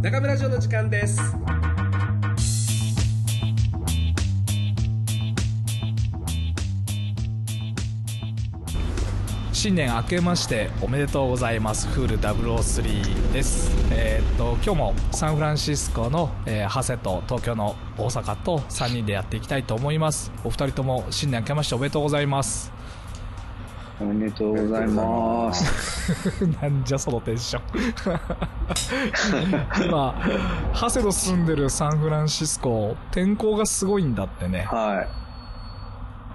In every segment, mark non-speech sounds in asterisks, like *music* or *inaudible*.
中村城の時間です。新年明けましておめでとうございます。フール003です。えーっと今日もサンフランシスコの、えー、長谷と東京の大阪と3人でやっていきたいと思います。お二人とも新年明けましておめでとうございます。おめでとうございます。*laughs* なんじゃそのテンション *laughs* 今長谷の住んでるサンフランシスコ天候がすごいんだってねは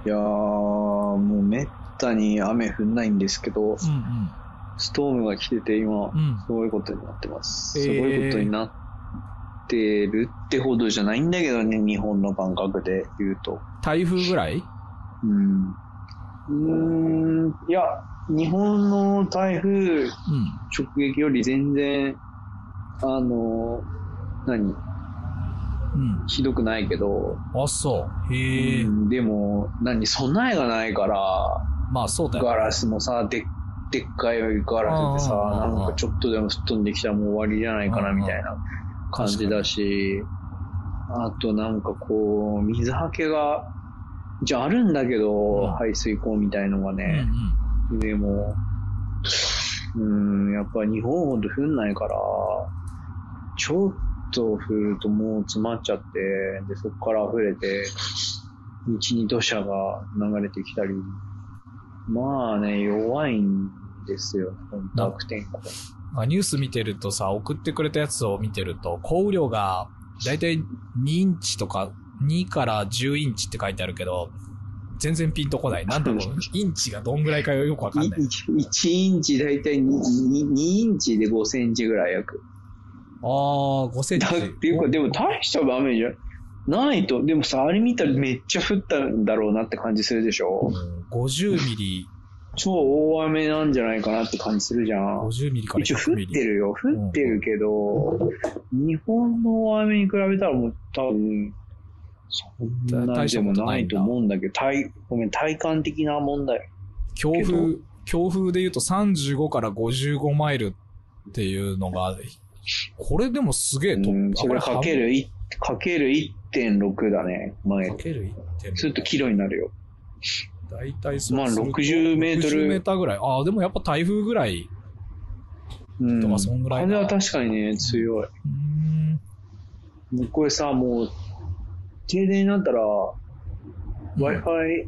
い。いやー、もうめったに雨降んないんですけど、うんうんストームが来てて今ん、すごいことになってます。えーすごいことになってるってほどじゃないんだけどね、日本の感覚で言うと。台風ぐらい？うん。うーん、いや、日本の台風うん直撃より全然、あの、何？うん。ひどくないけど、あそう。へえ、うんでも、何、備えがないから、まあそうだよ。ねガラスもさ、ででっかいガラスでさ、うんうんうんなんかちょっとでも吹っ飛んできたらもう終わりじゃないかな、みたいな感じだし、あとなんかこう、水はけが、じゃああるんだけど、うん。排水溝みたいのがうんね、でも、うん、やっぱ日本ほど降んないから、ちょっと降るともう詰まっちゃって、で、そこから溢れて、道に土砂が流れてきたり、まあね、弱いんですよ、本当悪天候。まあ、ニュース見てるとさ、送ってくれたやつを見てると、降雨量がだいたい2インチとか、2から10インチって書いてあるけど、全然ピンとこない。なんだろう、*laughs* インチがどんぐらいかよくわかんない。1インチだいたい 2, 2インチで5センチぐらい約。あー、5センチだ。っていうか、でも大した雨じゃないと、でもさ、あれ見たらめっちゃ降ったんだろうなって感じするでしょうん50ミリ、超大雨なんじゃないかなって感じするじゃん。50ミリから一応降100っ。てるよ。降ってるけど、日本の大雨に比べたらもう多分、そんなでもないと思うんだけど、体、ごめん、体感的な問題。強風、強風で言うと35から55マイルっていうのが、これでもすげえと、うん、それかける1、かける1.6だね、前か。ける1.6。するとキロになるよ。大体そうまあすると60メートル60メーターぐらい。ああ、でもやっぱ台風ぐらい。うん。とかそんぐらいか風は確かにね、強い。うーん。もうこれさ、もう、停電になったら、うん Wi-Fi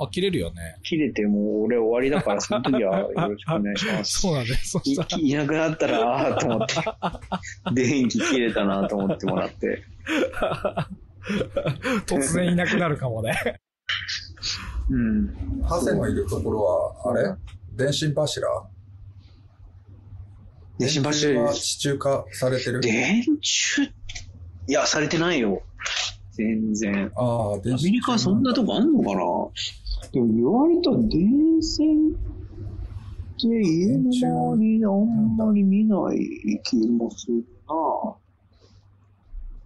あ、切れるよね。切れてもう俺終わりだから、その時はよろしくお願いします。*laughs* そうなんだね。そいしたら、いなくなったら、ああーと思って、*laughs* 電気切れたなと思ってもらって。突然いなくなるかもね。うん。ハセのいるところは、あれ？電信柱？電信柱は地中化されてる？電柱、いや、されてないよ。全然。ああ、電アメリカはそんなとこあんのかな？でも言われたら電線って家の周りであんまり見ない気もするな。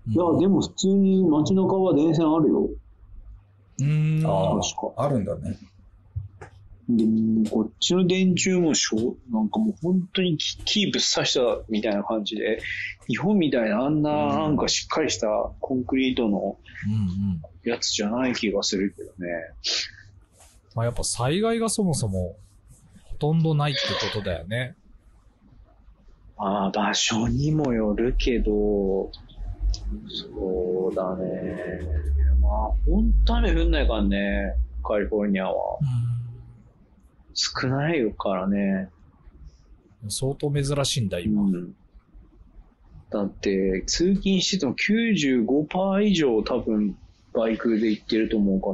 いや、でも普通に街中は電線あるよ。うーん。あ確か。あるんだね。でもこっちの電柱もしょなんかもう本当にキキープさしたみたいな感じで、日本みたいなあんななんかしっかりしたコンクリートのうんうん。やつじゃない気がするけどね。まあやっぱ災害がそもそもほとんどないってことだよね。まあ場所にもよるけど、そうだね。まあ本当雨降んないからね、カリフォルニアは。少ないからね。相当珍しいんだ、今。うん。だって、通勤してても95%以上多分バイクで行ってると思うか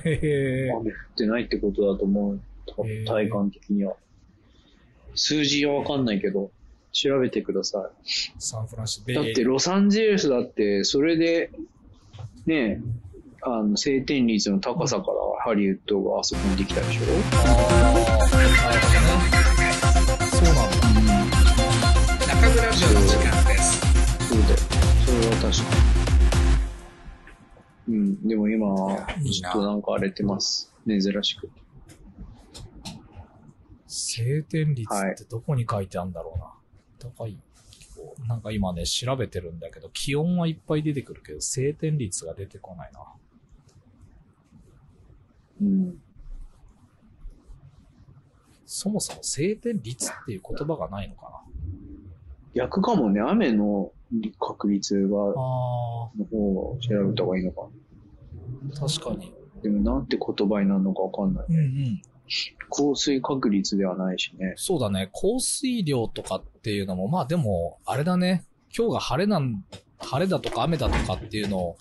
ら。雨降ってないってことだと思う。体感的には。数字はわかんないけど、調べてくださサンフランシスコ。い。だってロサンゼルスだって、それで、ね、あの、晴天率の高さからハリウッドがあそこにできたでしょ？そうなんだ。中村城の時間ですそうだよ。それは確かに。うん、でも今、いいなちょっとなんか荒れてます。珍しく。晴天率ってどこに書いてあるんだろうな。高い。なんか今ね、調べてるんだけど、気温はいっぱい出てくるけど、晴天率が出てこないな。うん。そもそも晴天率っていう言葉がないのか逆かもね、雨の確率が、な。のあ方を調べた方がいいのかあ、確かに。でもなんて言葉になるのかわかんない。うんうん。降水確率ではないしね。そうだね。降水量とかっていうのも、まあでも、あれだね。今日が晴れなん、晴れだとか雨だとかっていうのを、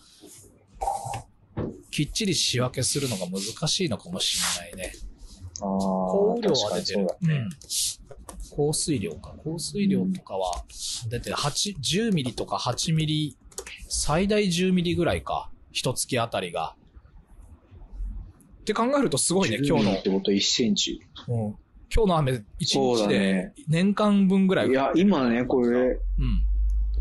きっちり仕分けするのが難しいのかもしれないね。ああ、降雨量は出てる。うだね。うん。降水量か。降水量とかは出てる。8、10ミリとか8ミリ、最大10ミリぐらいか。一月あたりが。って考えるとすごいね、今日の10っ。てこと1センチ。うん今日の雨、1そう日で年間分ぐらい。いや、今ね、これ、うん。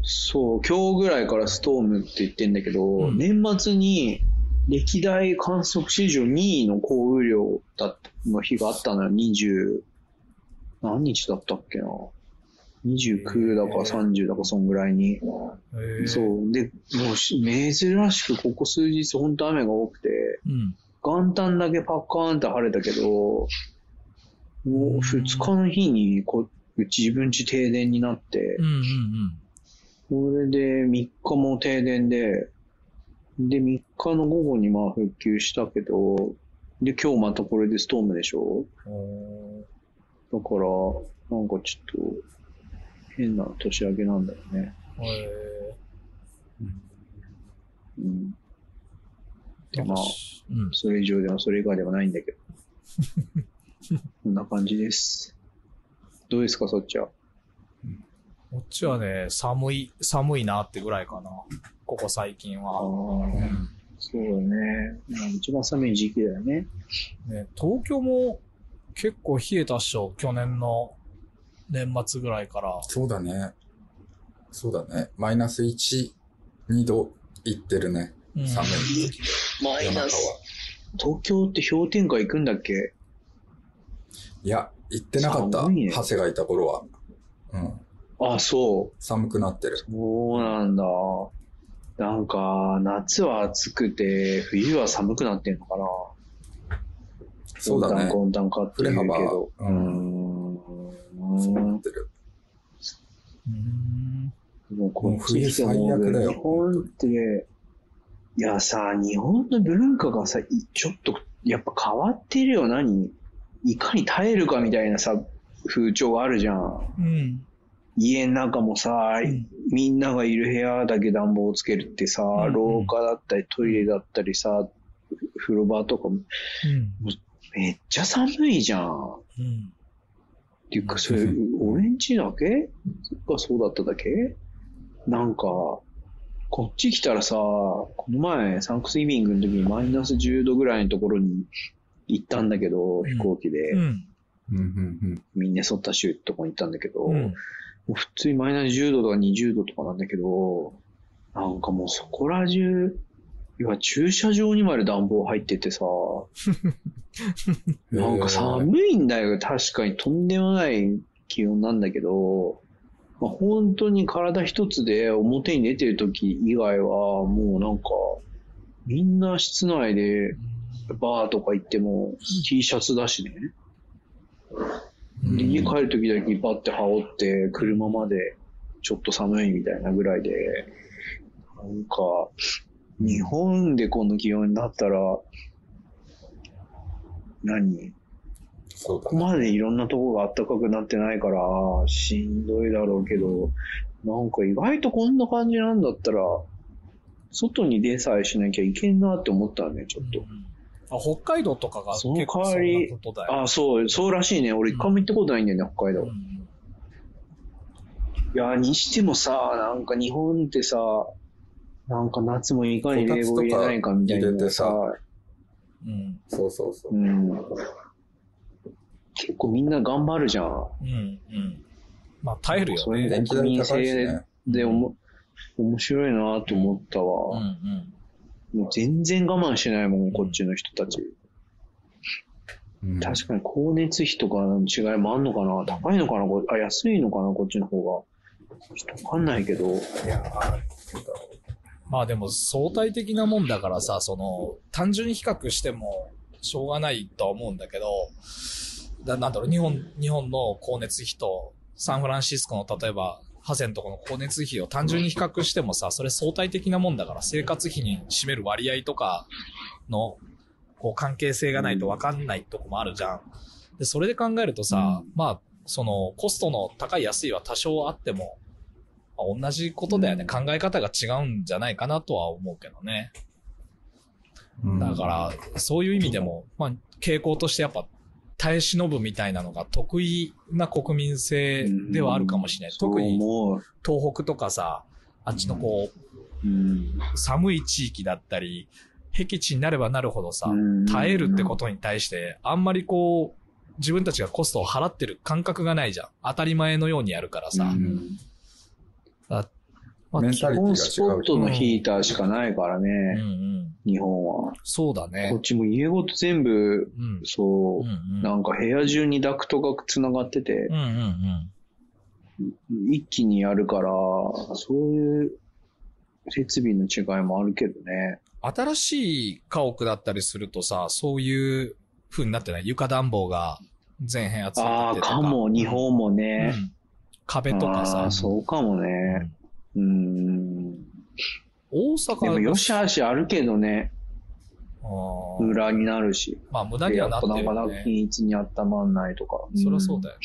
そう、今日ぐらいからストームって言ってんだけど、うん年末に歴代観測史上2位の降雨量だの日があったのよ、20、何日だったっけな。29だか30だかそんぐらいに。そう。で、もうし珍しくここ数日本当雨が多くて、うん。元旦だけパッカーンって晴れたけど、もう2日の日にこうち自分家停電になってうん、うんそれで3日も停電で、で、3日の午後にまあ復旧したけど、で、今日またこれでストームでしょ？だから、なんかちょっと、変な年明けなんだよね。へうん。ーでまあ、うん。それ以上でもそれ以下でもないんだけど。*laughs* こんな感じです。どうですか、そっちは？こっちはね、寒い、寒いなってぐらいかな。ここ最近あは。あ、そうだね。まあ一番寒い時期だよね。ね、東京も結構冷えたっしょ。去年の年末ぐらいから。そうだね。そうだね。マイナス1、2度いってるね。うん寒い時で。マ夜中は。東京って氷点下行くんだっけ？いや、行ってなかった。寒いねハセがいた頃は。うん。あ、そう。寒くなってる。そうなんだ。なんか、夏は暑くて、冬は寒くなってんのかな。そうだね。温暖化って言うけど。うんうーん。そうなってる。うん。もうこっち来てももう冬最悪だよ日本って、いやさ、日本の文化がさ、いちょっと、やっぱ変わってるよ、何いかに耐えるかみたいなさ、風潮があるじゃん。うん。家の中もさ、んみんながいる部屋だけ暖房をつけるってさ、んうん廊下だったりトイレだったりさ、ふ風呂場とかもうん。めっちゃ寒いじゃん。っうん。ていうか、それ、俺んちだけ？がそうだっただけ？なんか、こっち来たらさ、この前、サンクスギビングの時にマイナス10度ぐらいのところに行ったんだけど、ん飛行機で、うん。うん、うん、ミネソタ州ってとこに行ったんだけど、うん。普通にマイナス10度とか20度とかなんだけど、なんかもうそこら中、要は駐車場にまで暖房入っててさ、*laughs* うん。なんか寒いんだよ。確かにとんでもない気温なんだけど、まあ、本当に体一つで表に出てる時以外はもうなんか、みんな室内でバーとか行っても T シャツだしね。で家帰る時だけバッて羽織って車までちょっと寒いみたいなぐらいで、なんか、日本でこの気温になったら、何？ここ。までいろんなとこが暖かくなってないから、しんどいだろうけど、なんか意外とこんな感じなんだったら、外に出さえしなきゃいけんなって思ったね、ちょっと。あ、北海道とかが結その構そん代わりなことだよ。あ、そう、そうらしいね。俺一回も行ったことないんだよね、北海道。いうんや、にしてもさ、なんか日本ってさ、なんか夏もいかに冷房入れないかみたいなさうん。そうそうそうう。ん。結構みんな頑張るじゃん。うん。うん。まあ、耐えるよね。そういう電気代高いしね。で、おも、面白いなと思ったうん。うわ。ん。もう全然我慢しないもん、こっちの人たち。うん。確かに光熱費とかの違いもあんのかな？高いのかな？こあ、安いのかな？こっちの方が。わかんないけど、いやーまあでも相対的なもんだからさ、その、単純に比較してもしょうがないとは思うんだけど、だなんだろう、日本、日本の光熱費と、サンフランシスコの例えば、ハセンとこの光熱費を単純に比較してもさ、それ相対的なもんだから、生活費に占める割合とかの、こう関係性がないと分かんないとこもあるじゃん。で、それで考えるとさ、まあ、その、コストの高い安いは多少あっても、まあ同じことだよね、考え方が違うんじゃないかなとは思うけどね。うん。だから、そういう意味でも、まあ、傾向としてやっぱ、耐え忍ぶみたいなのが得意な国民性ではあるかもしれない。特にそう思う。東北とかさ、あっちのこう、うん。寒い地域だったり、僻地になればなるほどさうん、耐えるってことに対して、あんまりこう、自分たちがコストを払ってる感覚がないじゃん。当たり前のようにやるからさ。うんあまあメンタリティが違うスポットのヒーターしかないからうんうね、ん。日本は。そうだねこっ。ちも家ごと全部、うん。そうう、んうん。なんか部屋中にダクトが繋がっててう、んうんうん。一気にやるから、そういう設備の違いもあるけどね。新しい家屋だったりするとさ、そういう風になってない？床暖房が全部部屋ついてああ、かも、日本もうね。ん壁とかあさー。そうかもね。うん。大阪でも、よしあしあるけどね、無駄になるし。まあ無駄にはなってるやっぱな。かなか均一に温まんないとか。そりゃそうだよ。よ。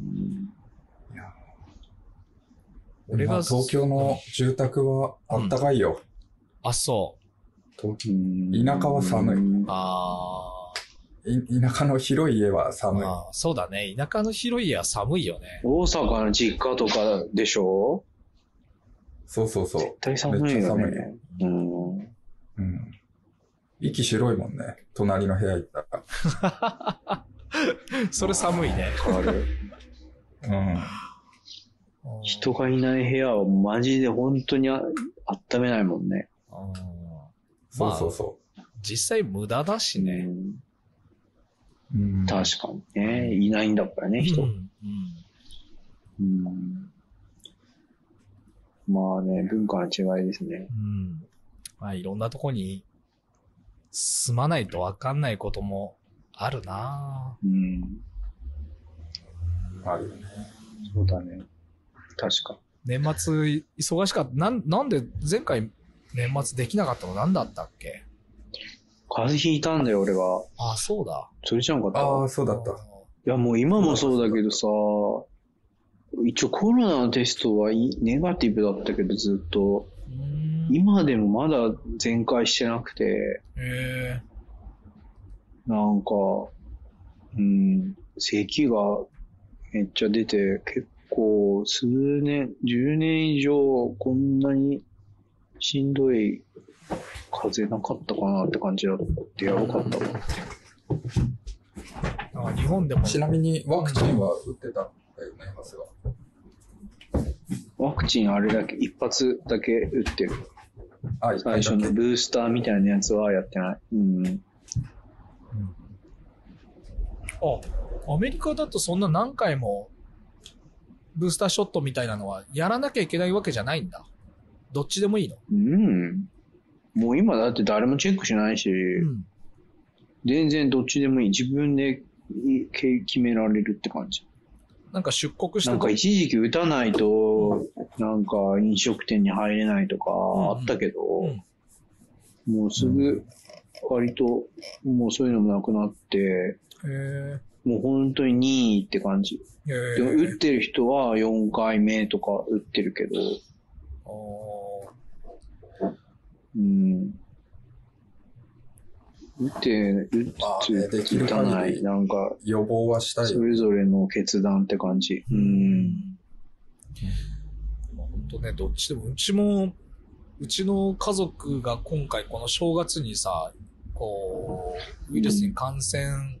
うん俺がまあ東京の住宅はあったかいよ。あ、そう。東京うん田舎は寒いうんあい田舎の広い家はー寒い。まあ、そうだね。田舎の広い家は寒いよね。大阪の実家とかでしょ？そうそうそう。絶対寒いめっちゃよ寒いね。うん。うん。息白いもんね。隣の部屋行ったら。*laughs* それ寒いね。ある。うん。人がいない部屋はマジで本当にあ温めないもんね。うんそうそうそ実際無駄だしね。うんう。うん、確かにね。いないんだからね、人。ううんうんんまあね、文化の違いですね。うん。まあ、いろんなとこに住まないとわかんないこともあるなうん。あるよね。そうだね。確か。年末忙しかった。なん、なんで前回年末できなかったの？何だったっけ？風邪ひいたんだよ、俺は。あ、そうだ。それじゃなかった？ああ、そうだった。いや、もう今もそうだけどさ、一応コロナのテストはいネガティブだったけどずっと。今でもまだ全開してなくて、えなんか、うん、咳がめっちゃ出て、結構数年、10年以上こんなにしんどい風邪なかったかなって感じだってやばかったわ。ー、なんか日本でも。ちなみにワクチンは打ってたんだよね、ハスは。ワクチンあれだけ、一発だけ打ってる。あ、最初のブースターみたいなやつはやってない。うん。あ、アメリカだとそんな何回もブースターショットみたいなのはやらなきゃいけないわけじゃないんだ。どっちでもいいの？うん。もう今だって誰もチェックしないし、うん。全然どっちでもいい。自分で決められるって感じ。なんか出国したなんか一時期打たないと、なんか飲食店に入れないとかあったけど、うんもうすぐ割ともうそういうのもなくなって、へもう本当に任意って感じ。でも打ってる人は4回目とか打ってるけど、うん。打って、打まあつ、ねできる打たない、なんか、予防はしたいそ。れぞれの決断って感じ。う。うんまあ本当ね、どっちでも、うちも、うちの家族が今回この正月にさ、こう、ウイルスに感染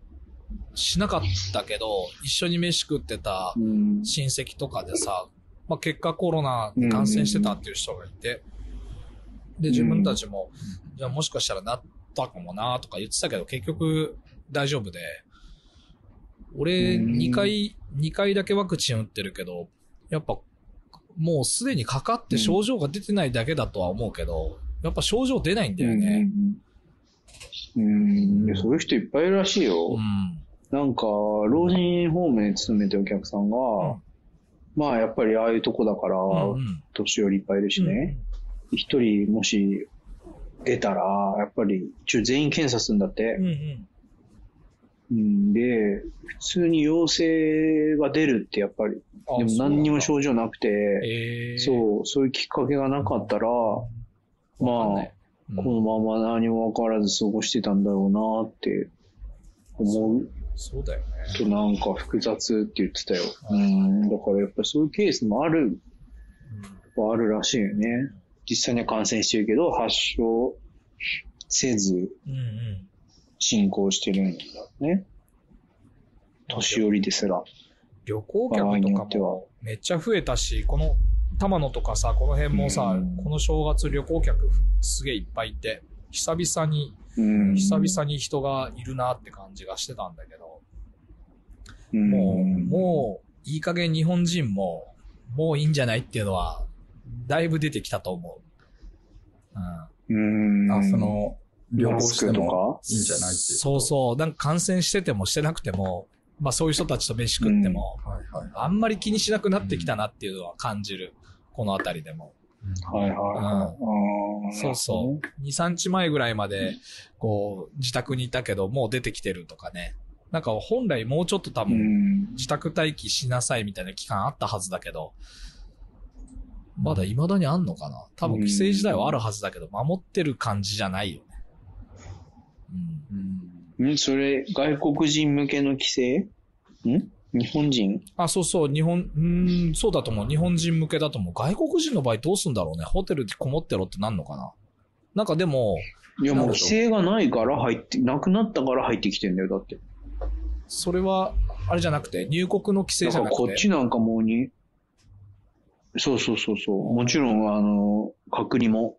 しなかったけど、一緒に飯食ってたうん。親戚とかでさ、まあ、結果コロナに感染してたっていう人がいて、で、自分たちも、じゃあもしかしたらなったかもなとか言ってたけど、結局大丈夫で、俺、うん2回、2回だけワクチン打ってるけど、やっぱ、もうすでにかかって症状が出てないだけだとは思うけど、やっぱ症状出ないんだよね。うん。うん。でそういう人いっぱいいるらしいよ。うん。なんか、老人ホームに勤めてるお客さんが、うんまあやっぱりああいうとこだから、うん年寄りいっぱいいるしね。一、人もし出たら、やっぱり一応全員検査するんだって。うん。う。ん。うん、で、普通に陽性が出るってやっぱり、あでも何にもそう症状なくて、えー、そう、そういうきっかけがなかったら、まあわかんない、うん。このまま何も分からず過ごしてたんだろうなって思う。そうだよね。となんか複雑って言ってたよ。うん、だからやっぱりそういうケースもある、はあるらしいよね。実際には感染してるけど、発症せず。進行してるんだね。年寄りですら。旅行客とかによってはもめっちゃ増えたし、この玉野とかさ、この辺もさ、うんこの正月旅行客すげえいっぱいいて、久々に、うん。久々に人がいるなって感じがしてたんだけど、うんもう、もう、いい加減日本人も、もういいんじゃないっていうのは、だいぶ出てきたと思う。うん。うん。あ、その、旅行してもいいんじゃないっていう。そうそう。なんか感染しててもしてなくても、まあそういう人たちと飯食っても、はいはい。あんまり気にしなくなってきたなっていうのは感じる。このあたりでも。はいはいはい。うんそうそう。2、3日前ぐらいまで、こう、自宅にいたけど、もう出てきてるとかね。なんか本来もうちょっと多う分、ん。自宅待機しなさいみたいな期間あったはずだけど、まだ未だにあんのかな？多分規制自体はあるはずだけど、守ってる感じじゃないよね。うん。んそれ、外国人向けの規制？ん？日本人？あ、そうそう、日本、うーん、そうだと思う。日本人向けだと思う。外国人の場合どうすんだろうね？ホテルでこもってろってなんのかな？なんかでも、いやもう？規制がないから入って、なくなったから入ってきてんだよ、だって。それは、あれじゃなくて、入国の規制だからじゃなくて？こっちなんかもうに、そうそうそうそう。もちろん、あの、隔離も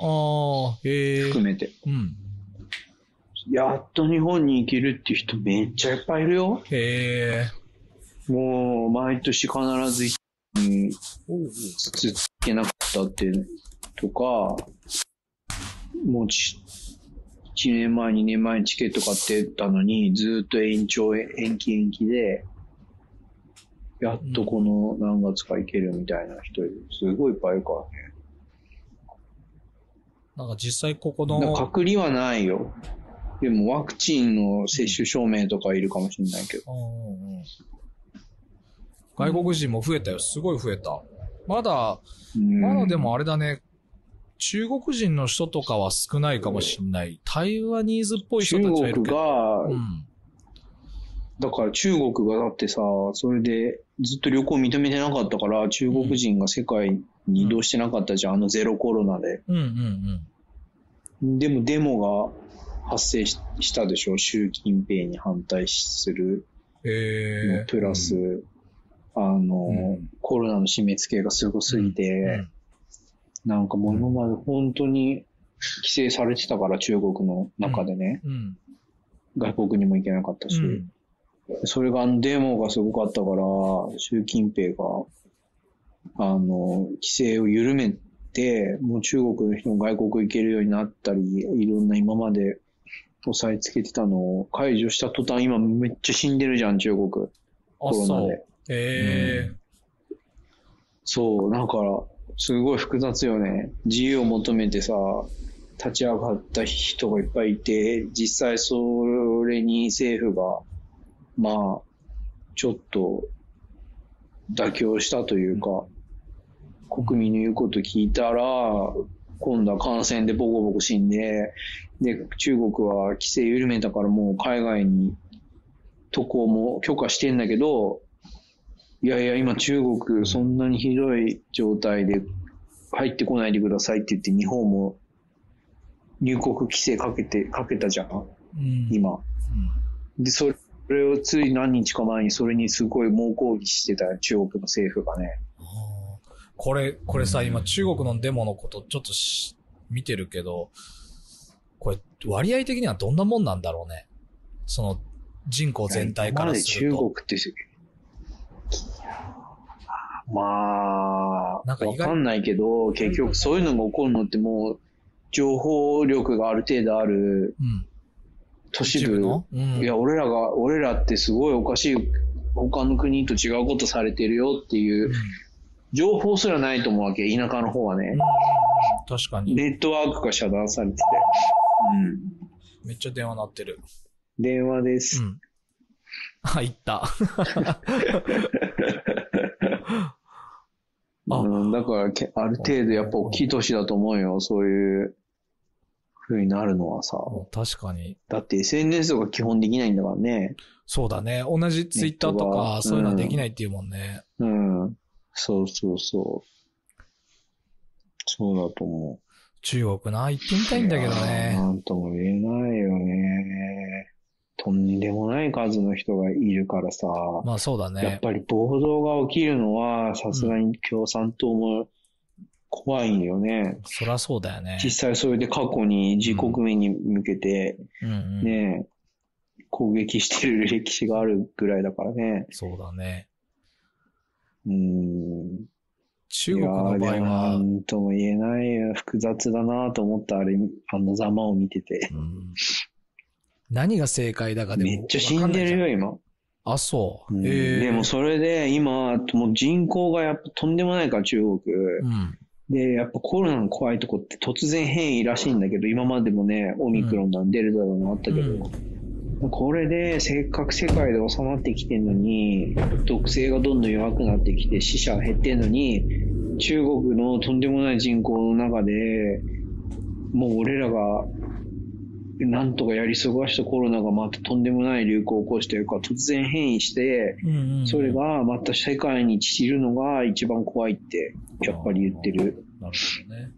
ああ、へえ。含めて。うん。やっと日本に行けるっていう人めっちゃいっぱいいるよ。へえ。もう、毎年必ず行につつけなかったっていうとか、もうち、1年前、2年前にチケット買ってたのに、ずっと延長、延期延期で、やっとこの何月か行けるみたいな人、すごいいっぱいいるからね。なんか実際ここの、隔離はないよ。でもワクチンの接種証明とかいるかもしれないけど。うんうんうん外国人も増えたよ。すごい増えた。まだ、うんまだでもあれだね。中国人の人とかは少ないかもしんない。台湾ニーズっぽい人中たちはいるけど。国が、うん。だから中国がだってさ、それでずっと旅行認めてなかったから、中国人が世界に移動してなかったじゃん、あのゼロコロナで。うんうんうん。でもデモが発生ししたでしょ、習近平に反対するのええプラス、あの、うんコロナの締め付けがすごすぎて、なんかもう今まで本当に規制されてたから、中国の中でね、うん。外国にも行けなかったし。うん。それが、デモがすごかったから、習近平が、あの、規制を緩めて、もう中国の人も外国行けるようになったり、いろんな今まで押さえつけてたのを解除した途端、今めっちゃ死んでるじゃん、中国。コロナで。。ええそう、だから、すごい複雑よね。自由を求めてさ、立ち上がった人がいっぱいいて、実際それに政府が、まあ、ちょっと妥協したというか、国民の言うこと聞いたら、今度は感染でボコボコ死んで、で、中国は規制緩めたからもう海外に渡航も許可してんだけど、いやいや、今中国そんなにひどい状態で入ってこないでくださいって言って日本も入国規制かけて、かけたじゃん、うん。今。うんで、それをつい何日か前にそれにすごい猛抗議してた中国の政府がね。これ、これさ、今中国のデモのことちょっとし見てるけど、これ割合的にはどんなもんなんだろうね。その、人口全体からすると。中国ってす、まあ、なんかわかんないけど、結局そういうのが起こるのってもう、情報力がある程度あるうん。都市部。の？うん。いや、俺らが、俺らってすごいおかしい、他の国と違うことされてるよっていううん情報すらないと思うわけ、田舎の方はね。確かに。ネットワークが遮断されてて。うん。めっちゃ電話鳴ってる。電話でうす。ん。*laughs* あ、行った。*laughs* あうん、だからけ、ある程度やっぱ大きい都市だと思うよ、そういう風になるのはさ。確かに。だって SNS とか基本できないんだからね。そうだね。同じツイッターとか、がそういうのはできないっていうもんね。うん。そうそうそう。そうだと思中国な、行ってみたう。いんだけどね。なんとも言えないよね。とんでもない数の人がいるからさ。まあそうだやっね。ぱり暴動が起きるのは、さすがに共産党も怖いよね。そりゃそうだよね。実際それで過去に自国民に向けてうんうん。ね、攻撃してる歴史があるぐらいだからね。そうだね。うーん。中国の場合いやーでもなは、んとも言えないよ。複雑だなと思った、あれ、あのざまを見てて。うん何が正解だかでもめっちゃ死んでるよ、今。あ、そう。うんええでもそれで今、もう人口がやっぱとんでもないから、中国。うん。で、やっぱコロナの怖いとこって突然変異らしいんだけど、今までもね、オミクロンだの、デルタだのあったけど、これでせっかく世界で収まってきてんのに、毒性がどんどん弱くなってきて死者減ってんのに、中国のとんでもない人口の中で、もう俺らが、なんとかやり過ごしたコロナがまたとんでもない流行を起こしてるから突然変異して、うんうん。それがまた世界に散るのが一番怖いって、やっぱり言ってる。なるほどね。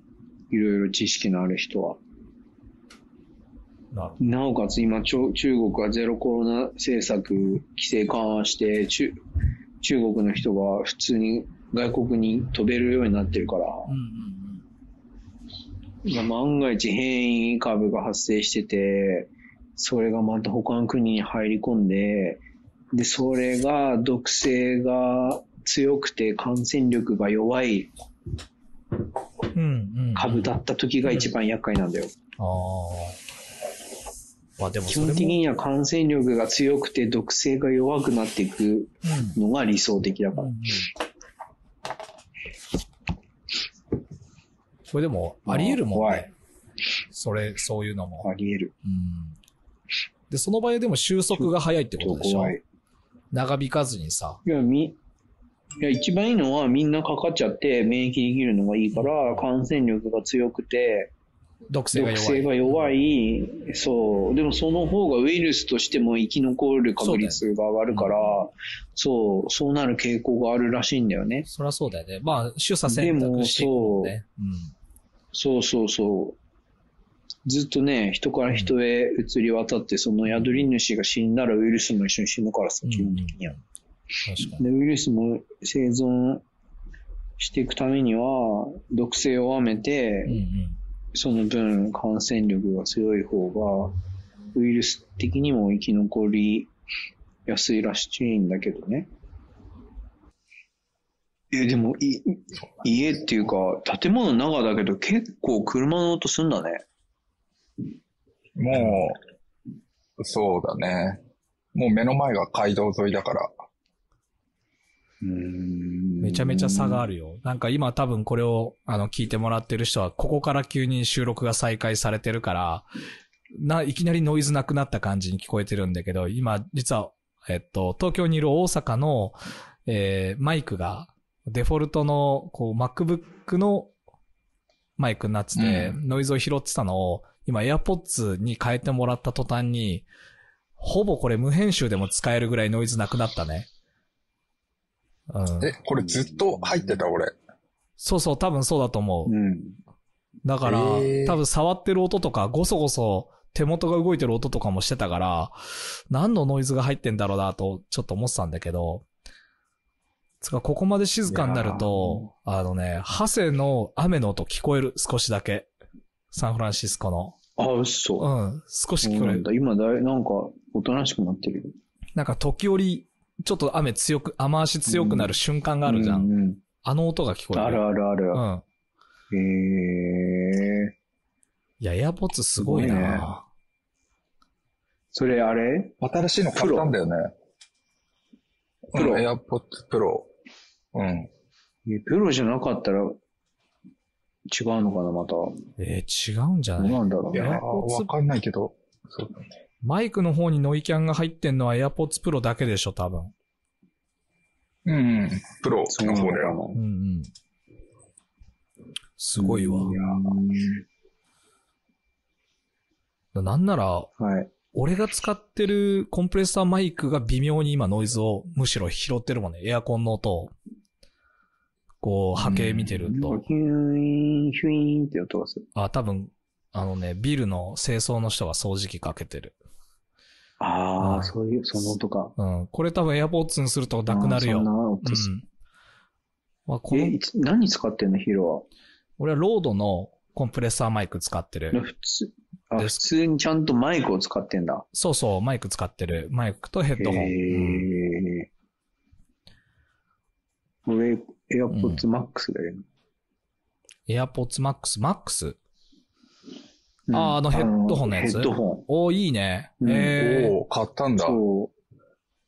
いろいろ知識のある人は。ななおかつ今、ちょ中国はゼロコロナ政策、規制緩和して、中中国の人が普通に外国に飛べるようになってるから、ど。うんうんまあ万が一変異株が発生してて、それがまた他の国に入り込んで、で、それが毒性が強くて感染力が弱い。株だった時が一番厄介なんだよ。ああ。まあでも基。本的には感染力が強くて毒性が弱くなっていくうん。のが理想的だから。うんうんこれでも、あり得るもんね。それ、そういうのも。あり得る。うん。で、その場合でも収束が早いってことでしょ？長引かずにさ。いや、み、いや、一番いいのはみんなかかっちゃって免疫できるのがいいから、感染力が強くて、毒性が毒弱い。性が弱い、そう。でもその方がウイルスとしても生き残る確率が上がるから、そう、そうなる傾向があるらしいんだよね。そりゃそうだよね。まあ、取捨選択していくもんね。そうそうそう。ずっとね、人から人へ移り渡って、その宿り主が死んだらウイルスも一緒に死ぬからさ、うん基本的には。確かに。で、ウイルスも生存していくためには、毒性を弱めて、うんうん。その分感染力が強い方が、ウイルス的にも生き残りやすいらしいんだけどね。え、でも、い、家っていうか、建物の中だけど結構車の音すんだね。もう、そうだね。もう目の前が街道沿いだから。うんめちゃめちゃ差がある。るよ。なんか今多分これをあの聞いてもらってる人は、ここから急に収録が再開されてるから、な、いきなりノイズなくなった感じに聞こえてるんだけど、今実は、えっと、東京にいる大阪の、えーマイクが、デフォルトの、こう、MacBook のマイクになってて、うノイズを拾ってたのを、今 AirPods に変えてもらった途端に、ほぼこれ無編集でも使えるぐらいノイズなくなったね。うん。え、これずっと入ってた？俺。そうそう、多分そうだと思う。うん。だから、へー多分触ってる音とか、ごそごそ手元が動いてる音とかもしてたから、何のノイズが入ってんだろうなと、ちょっと思ってたんだけど、つか、ここまで静かになると、あのね、ハセの雨の音聞こえる、少しだけ。サンフランシスコの。あ、嘘。うん。少し聞こえる。今だい、なんか、おとなしくなってるよ。なんか時折、ちょっと雨強く、雨足強くなる瞬間があるじゃん。うんうんあの音が聞こえる。あるあるある。うん。へえ。いや、エアポッツすごいなすごいねそれあれ？新しいの買ったんだよね。プロうん、AirPods Pro。うん。えプロじゃなかったら、違うのかな、また。どえー違うんじゃうない？なんだろうね。いわかんないけど。そうだね。マイクの方にノイキャンが入ってんのは AirPods Pro だけでしょ、多分。うん、うん。プロの方だよ。うんうん。すごいわ。いやなんなら、ーはい。俺が使ってるコンプレッサーマイクが微妙に今ノイズをむしろ拾ってるもんね。エアコンの音を。こう、波形見てると。ヒューイン、ヒュイーンって音がする。あ、多分、あのね、ビルの清掃の人が掃除機かけてる。ああ、うんそういう、その音か。うん。これ多分 AirPods にするとなくなるよ。そんなう音すん。まあ、こえ、何使ってんの、ヒロ俺はロードのコンプレッサーマイク使っては。る。普通、あ、普通にちゃんとマイクを使ってんだ。そうそう、マイク使ってる。マイクとヘッドホン。うんへえ。俺、AirPods Max だけど。AirPods Max、Max? うんあーあのヘッドホンのやつ？ヘッドホおーいいね。うんえー、おお買ったんン。だ。そう、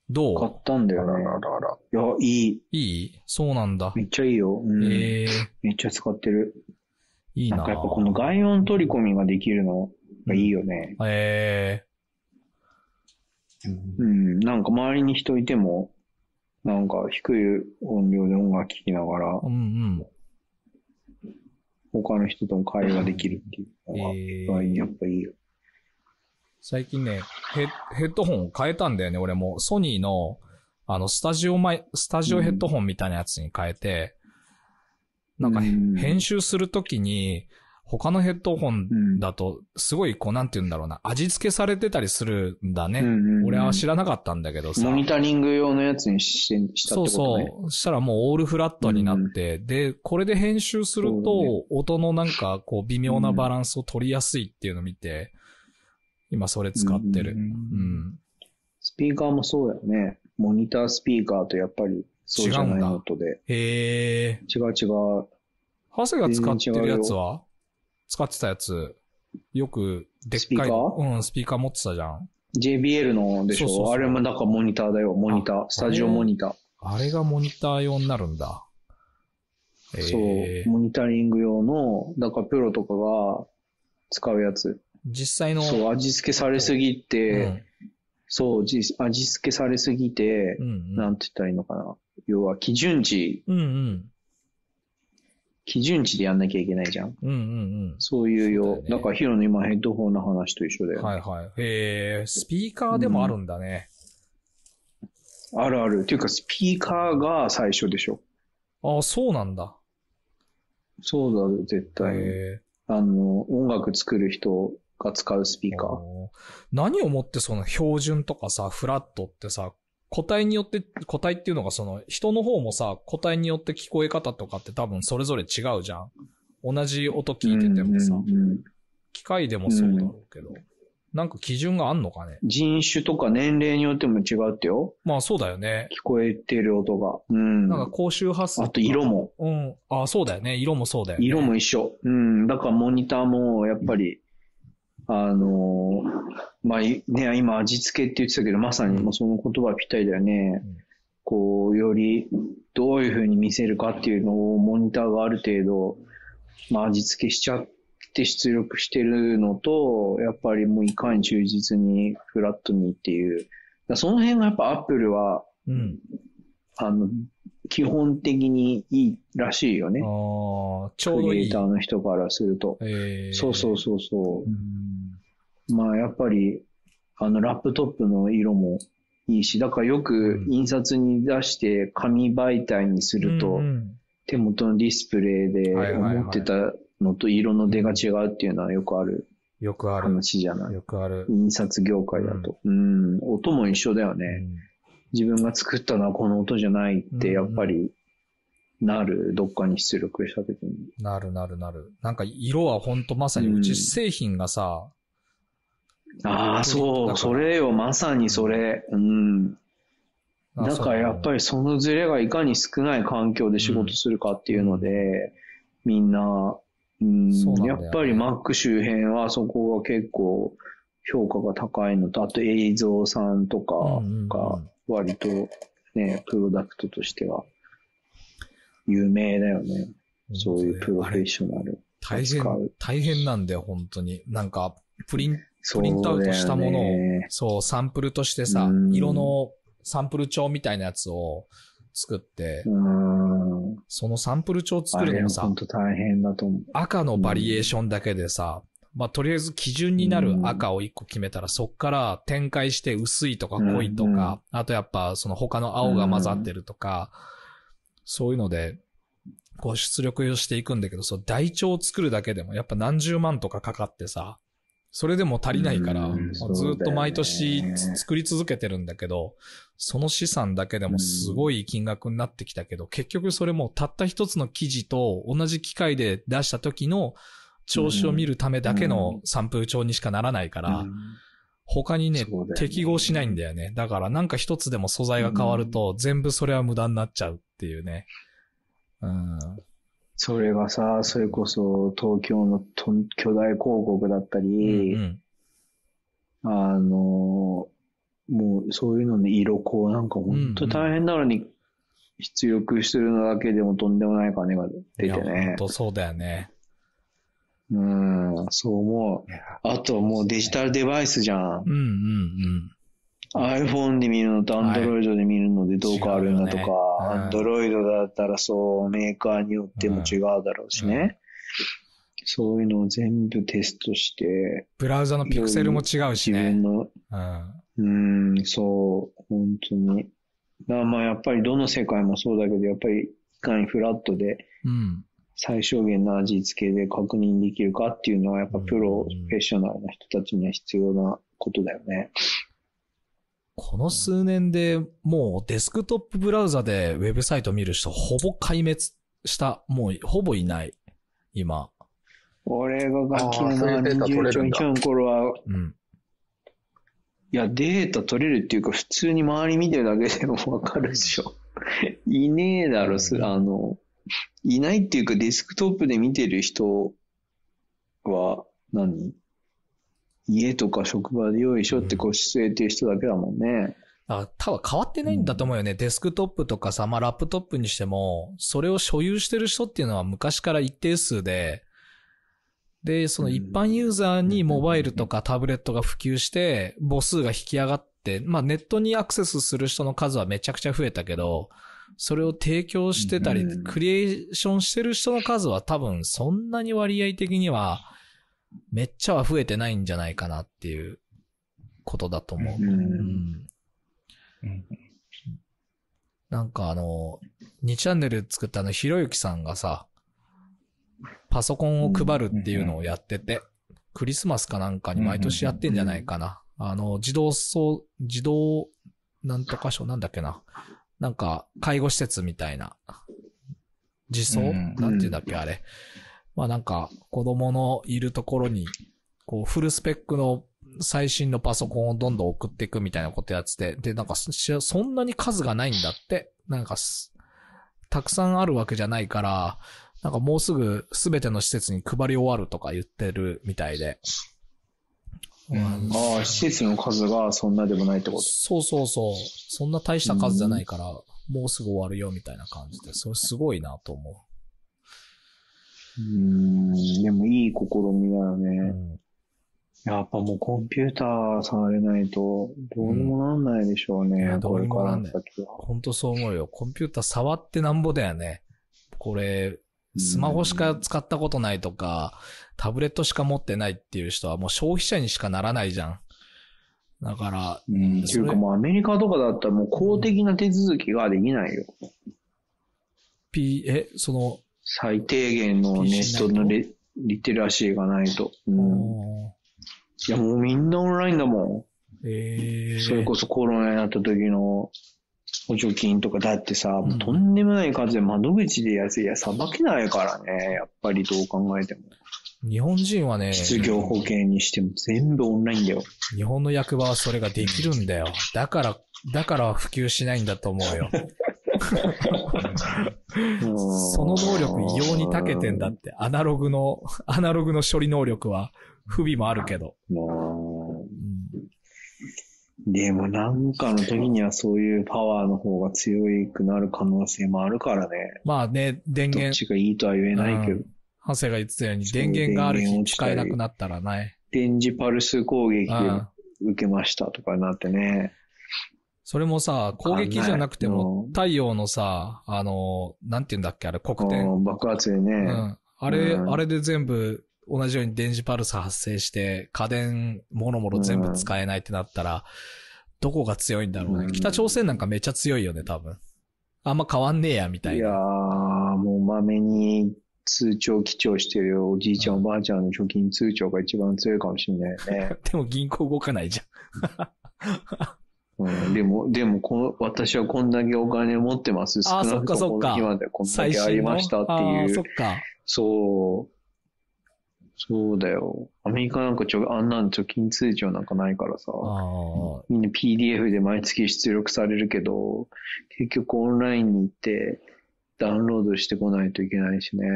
どう？買ったんだよね。あらららら。いや、いい。いい？そうなんだ。めっちゃいいよ。うん。えー、めっちゃ使ってる。いいななんかやっぱこの外音取り込みができるのがいいよね。えうん。なんか周りに人いても、なんか低い音量で音楽聴きながらー、、うんうん。他の人とも会話できるっていうのが、えーやっぱいいよ。最近ねヘッ、ヘッドホンを変えたんだよね、俺も。ソニーの、あの、スタジオマイ、スタジオヘッドホンみたいなやつに変えて、なんか、うん編集するときに、他のヘッドホンだと、すごい、こう、なんて言うんだろうな、味付けされてたりするんだね。うんうんうん俺は知らなかったんだけどさ。モニタリング用のやつにしてしたってそうことね。そう。したらもうオールフラットになって、で、これで編集するそうと、ね音のなんか、こう、微妙なバランスを取りやすいっていうのを見て、今それ使ってる。ううんん。スピーカーもそうだよね。モニタースピーカーとやっぱりそうじゃない音で。へえ。違う違う。ハセが使ってるやつ全は？使ってたやつ、よく、でっかいスピーカー？うん、スピーカー持ってたじゃん。JBL のでしょ？そうそうそうあれもだからモニターだよ、モニター。スタジオモニター。あれがモニター用になるんだ。へそうえ。。モニタリング用の、だからプロとかが使うやつ。実際の、そう、味付けされすぎうて、ん。そう、じ味付けされすぎてう、んなんて言ったらいいのかな。要は基準値、うん。うんうん。基準値でやんなきゃいけないじゃん。うんうんそういうよ。だよねだからヒロの今ヘッドホンの話と一緒だうん。よ。はいはい。へえ、スピーカーでもあるんだね。あるある。っていうかスピーカーが最初でしょ。ああ、そうなんだ。そうだよ、絶対。あの、音楽作る人が使うスピーカー何をもってその標準とかさ、フラットってさ、個体によって、個体っていうのがその人の方もさ、個体によって聞こえ方とかって多分それぞれ違うじゃん。同じ音聞いててもさ、うんうんうん機械でもそうだろうけど、なんか基準があんのかね？人種とか年齢によっても違うってよ。まあそうだよね。聞こえてる音が。うん。なんか高周波数あと色も。うん。あそうだよね。色もそうだよね。色も一緒。うん。だからモニターもやっぱり、あのーまあ、いね、今味付けって言ってたけど、まさにもうその言葉ぴったりだよね。うんこう、よりどういう風に見せるかっていうのをモニターがある程度、まあ味付けしちゃって出力してるのと、やっぱりもういかに忠実にフラットにっていう。その辺がやっぱアップルは、うん。あの、基本的にいいらしいよね。ああ、ちょうどいいクリエイタ。ーの人からすると。えーそうそうそうそうう。んまあやっぱり、あのラップトップの色もいいし、だからよく印刷に出して紙媒体にすると、うんうん手元のディスプレイで思ってたのと色の出が違うっていうのはよくあるよくある。話じゃない。よくある。印刷業界だと。うん、音も一緒だよね。うん自分が作ったのはこの音じゃないってやっぱりなる、どっかに出力した時に。なるなるなる。なんか色はほんとまさにうち製品がさ、ああ、そう、それよ、まさにそれ。うん。だからやっぱり、りそのズレがいかに少ない環境で仕事するかっていうので、みんな、うんそうなんねやっぱり Mac 周辺はそこが結構評価が高いのと、あと映像さんとかうんうんうんが割とね、プロダクトとしては有名だよね。そういうプロフェッショナル。大変大変なんだよ、本当に。なんか、プリン、そうプリントアウトしたものをだよね、そう、サンプルとしてさう、ん色のサンプル帳みたいなやつを作って、うん。そのサンプル帳作るのもさ本、当大変だと思う。赤のバリエーションだけでさ、まあ、とりあえず基準になる赤を一個決めたら、そっから展開して薄いとか濃いとか、あとやっぱその他の青が混ざってるとか、そういうので、こう出力をしていくんだけど、そう台帳を作るだけでもやっぱ何十万とかかかってさ、それでも足りないから、ずっと毎年作り続けてるんだけど、その資産だけでもすごい金額になってきたけど、結局それもたった一つの記事と同じ機械で出した時の調子を見るためだけのサンプル帳にしかならないから、うん他にね適合しないんだよね。だからなんか一つでも素材が変わると、全部それは無駄になっちゃうっていうね。うん。それがさ、それこそ東京の巨大広告だったうんり、うんあの、もうそういうのの色こうなんか本当大変なのに、出力するのだけでもとんでもない金が出てね本。当そうだよね。うん、そう思う。あともうデジタルデバイスじゃんう。んうんうん。iPhone で見るのとはい Android で見るのでどう変わるんだとか、違うよね Android だったらそう、メーカーによっても違うだろうしね。うんそういうのを全部テストして、ブラウザのピクセルも違うしね自分。の、うん。うん、そう、本当に。だまあやっぱりどの世界もそうだけど、やっぱりいかにフラットでうん。最小限の味付けで確認できるかっていうのはやっぱプロうんフェッショナルな人たちには必要なことだよね。この数年でもうデスクトップブラウザでウェブサイト見る人ほぼ壊滅した。もうほぼいない。今。俺が楽器のあーそういうデータ取20れるんだちょいちょいの頃は、うん。いや、データ取れるっていうか、普通に周り見てるだけでもわかるでしょ。いねえだろ、すあの、いないっていうか、デスクトップで見てる人は何、家とか職場でよいしょってこう据えてる人だけだもんね。あ多分変わってないんだと思うよね。デスクトップとかさ、まあラップトップにしても、それを所有してる人っていうのは昔から一定数で、で、その一般ユーザーにモバイルとかタブレットが普及して、母数が引き上がって、まあネットにアクセスする人の数はめちゃくちゃ増えたけど、それを提供してたりうん、クリエーションしてる人の数は多分そんなに割合的には、めっちゃは増えてないんじゃないかなっていうことだと思う。うんうんなんかあの、2チャンネル作ったあの、ひろゆきさんがさ、パソコンを配るっていうのをやってて、クリスマスかなんかに毎年やってんじゃないかな。あの、自動そう、自動、なんとか所なんだっけな。なんか、介護施設みたいな。自走、うんなんていうんだっけ、あれ。まあなんか、子供のいるところに、こう、フルスペックの最新のパソコンをどんどん送っていくみたいなことやってて、で、なんかし、そんなに数がないんだって。なんかす、たくさんあるわけじゃないから、なんかもうすぐすべての施設に配り終わるとか言ってるみたいで。うんああ、施設の数がそんなでもないってこと。そうそうそう。そんな大した数じゃないから、もうすぐ終わるよみたいな感じで、それすごいなと思うん、でもいい試みだよう。ね。うんやっぱもうコンピューター触れないと、どうにもなんないでしょうね。いやどうにもなんない。本当そう思うよ。コンピューター触ってなんぼだよね。これ、スマホしか使ったことないとか、タブレットしか持ってないっていう人はもう消費者にしかならないじゃん。だから、うん。っていうかもうアメリカとかだったらもう公的な手続きができないよ。P、え、その、最低限のネットのリリテラシーがないと。うん。いやもうみんなオンラインだもえー、ん。それこそコロナになった時の補助金とかだってさ、もうとんでもない数で窓口でやついやさばけないからね。やっぱりどう考えても。日本人はね、失業保険にしても全部オンラインだよ。日本の役場はそれができるんだよ。だから、だから普及しないんだと思うよ。その能力異様に長けてんだって。アナログの、アナログの処理能力は不備もあるけど。でもなんかの時にはそういうパワーの方が強くなる可能性もあるからね。まあね、電どっ源、ちがいいとは言えないけどうん。ハセが言ってたように、電源がある日使えなくなったらね。電磁パルス攻撃でうん受けましたとかなってね。それもさ、攻撃じゃなくてもう、ん太陽のさ、あの、なんて言うんだっけ、あれ、黒う点。ん爆発でね。うん。あれ、うんあれで全部、同じように電磁パルス発生して、家電、もろもろ全部使えないってなったら、どこが強いんだろうね。うん北朝鮮なんかめっちゃ強いよね、多分。あんま変わんねえや、みたいいやー、な。もうまめに通帳記帳してるよ。おじいちゃん、おばあちゃんの貯金通帳が一番強いかもしれないよね。*laughs* でも銀行動かないじうん、でも、でもこの、私はこんだけお金持ってます。少なくともこの日までゃん。こんだけありましたってあいうーそっ。か。そう。そうだよ。アメリカなんかちょ、あんなん貯金通帳なんかないからさ。みんな PDF で毎月出力されるけど、結局オンラインに行ってダウンロードしてこないといけないしね。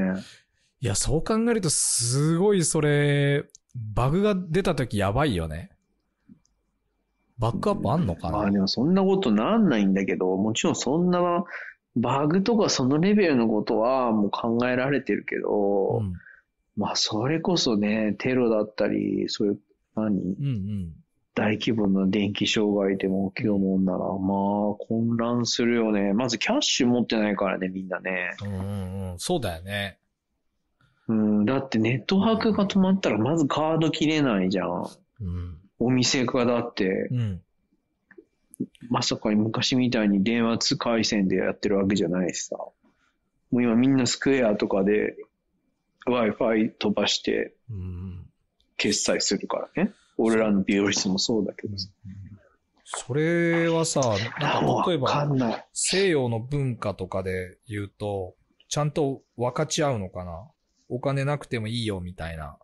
いや、そう考えると、すごいそれ、バグが出た時やばいよね。バックアップあんのかな？まあでもそんなことなんないんだけど、もちろんそんなバグとかそのレベルのことはもう考えられてるけど、うん。まあそれこそね、テロだったり、そういう、何？うんうん。大規模な電気障害でも起きるもんなら、まあ混乱するよね。まずキャッシュ持ってないからね、みんなね。うんうんうん。そうだよね。うん、だってネットワークが止まったらまずカード切れないじゃん。うん。お店がだって、うん。まさかに昔みたいに電話回線でやってるわけじゃないしさ。もう今みんなスクエアとかで Wi-Fi 飛ばしてうん。決済するからね。俺らの美容室もそうだけどさ。それはさ、なんか例えば。西洋の文化とかで言うと、ちゃんと分かち合うのかな？お金なくてもいいよみたいな。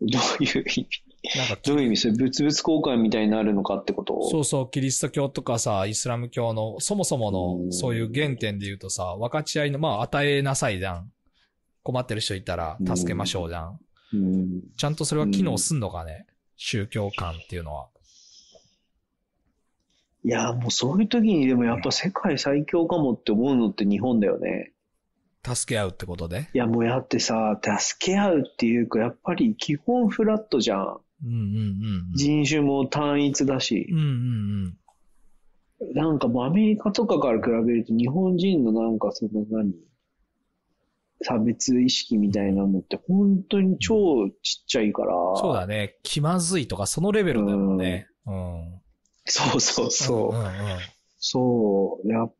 どういう意味？なんか、どういう意味？それ物々交換みたいになるのかってこと？そうそう、キリスト教とかさ、イスラム教の、そもそもの、うんそういう原点で言うとさ、分かち合いの、まあ、与えなさいじゃん。困ってる人いたら、助けましょうじゃん。うん。ちゃんとそれは機能すんのかね、宗教観っていうのは。いや、もうそういう時にでもやっぱ世界最強かもって思うのって日本だよね。助け合うってことで？いや、もうやってさ、助け合うっていうか、やっぱり基本フラットじゃん。うんうんうん人種も単一だしうん。う。んうんうん。なんかもうアメリカとかから比べると日本人のなんかその何？差別意識みたいなのって本当に超ちっちゃいから。そうだね。気まずいとか、そのレベルだもんね。うん。そうそうそう。んうんうんそう。やっ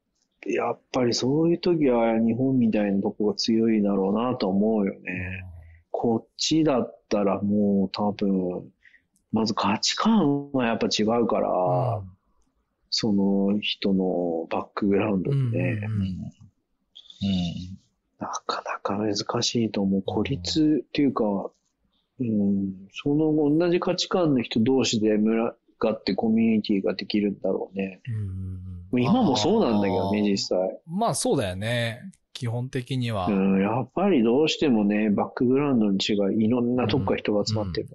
やっぱりそういう時は日本みたいなとこが強いだろうなと思うよね。こっちだったらもう多分、まず価値観がやっぱ違うから、その人のバックグラウンドでね、うんなかなか難しいと思う。孤立っていうか、うん、その同じ価値観の人同士で群がってコミュニティができるんだろうね。うんうん今もそうなんだけどね、実際。まあそうだよね。基本的には。うん、やっぱりどうしてもね、バックグラウンドの違い、いろんなとこから人が集まってるか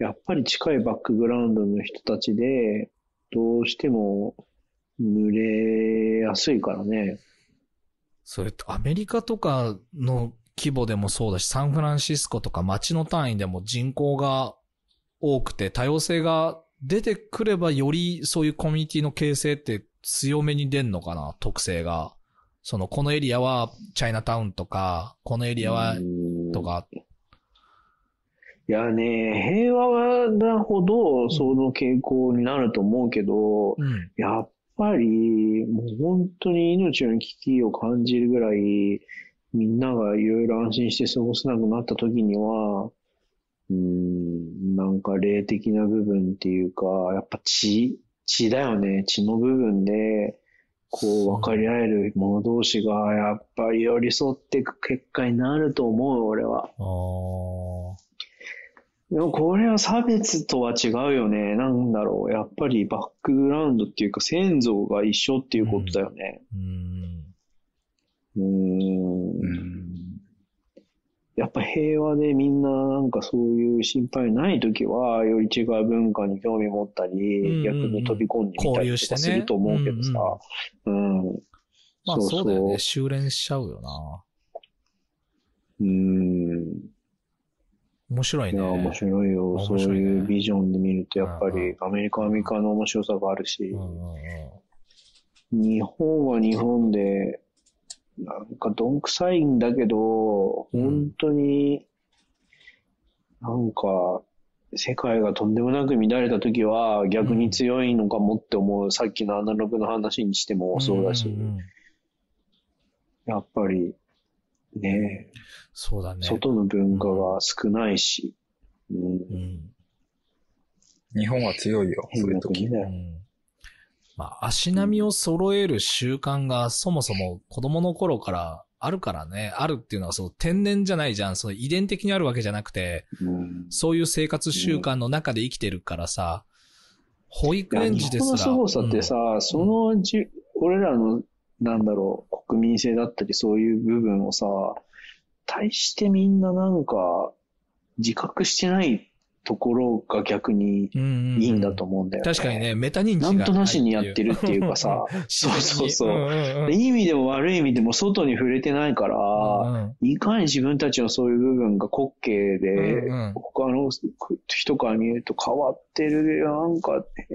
ら、やっぱり近いバックグラウンドの人たちで、どうしても群れやすいからね。それとアメリカとかの規模でもそうだし、サンフランシスコとか街の単位でも人口が多くて多様性が出てくればよりそういうコミュニティの形成って強めに出んのかな、特性が。その、このエリアはチャイナタウンとか、このエリアはうんとか。いやね、平和なほどその傾向になると思うけど、うん。やっぱり、もう本当に命の危機を感じるぐらい、みんながいろいろ安心して過ごせなくなった時には、うーん、なんか霊的な部分っていうか、やっぱ血、血だよね。血の部分で、こう、分かり合える者同士が、やっぱり寄り添っていく結果になると思う、俺は。でもこれは差別とは違うよね。なんだろう。やっぱりバックグラウンドっていうか先祖が一緒っていうことだよね。うん。うん。やっぱ平和でみんななんかそういう心配ないときは、より違う文化に興味持ったうんうんうり、ん逆に飛び込んでみたりとかすると思うけどさ。うん。まあそうだよね。修練しちゃうよな。うん。面白いね。いや、面白いよ。そういうビジョンで見ると、やっぱりうんアメリカはアメリカの面白さがあるしう、んうんうん日本は日本で、なんかどんくさいんだけど、うん本当に、なんか、世界がとんでもなく乱れた時は逆に強いのかもって思う。さっきのアナログの話にしてもそうだし、んんうんやっぱり、ねそうだね。外の文化が少ないし、うんうん。日本は強いよ、そういう時国。だよ。うんまあ、足並みを揃える習慣がそもそも子供の頃からあるからね。あるっていうのはそう天然じゃないじゃん。その遺伝的にあるわけじゃなくて、うんそういう生活習慣の中で生きてるからさ、保育園児ですら。日本の凄さってさ、そのじ、俺らの、なんだろう、国民性だったりそういう部分をさ、対してみんななんか、自覚してないところが逆にうんうんうん。いいんだと思うんだよね。確かにね、メタ認知がなんとなしにやってるるっていうか。さ、*laughs* そうそうそう。うんいい意味でも悪い意味でも外に触れてないから、うんいかに自分たちのそういう部分が滑稽で、うんうん。他の人から見ると変わってる、なんか、え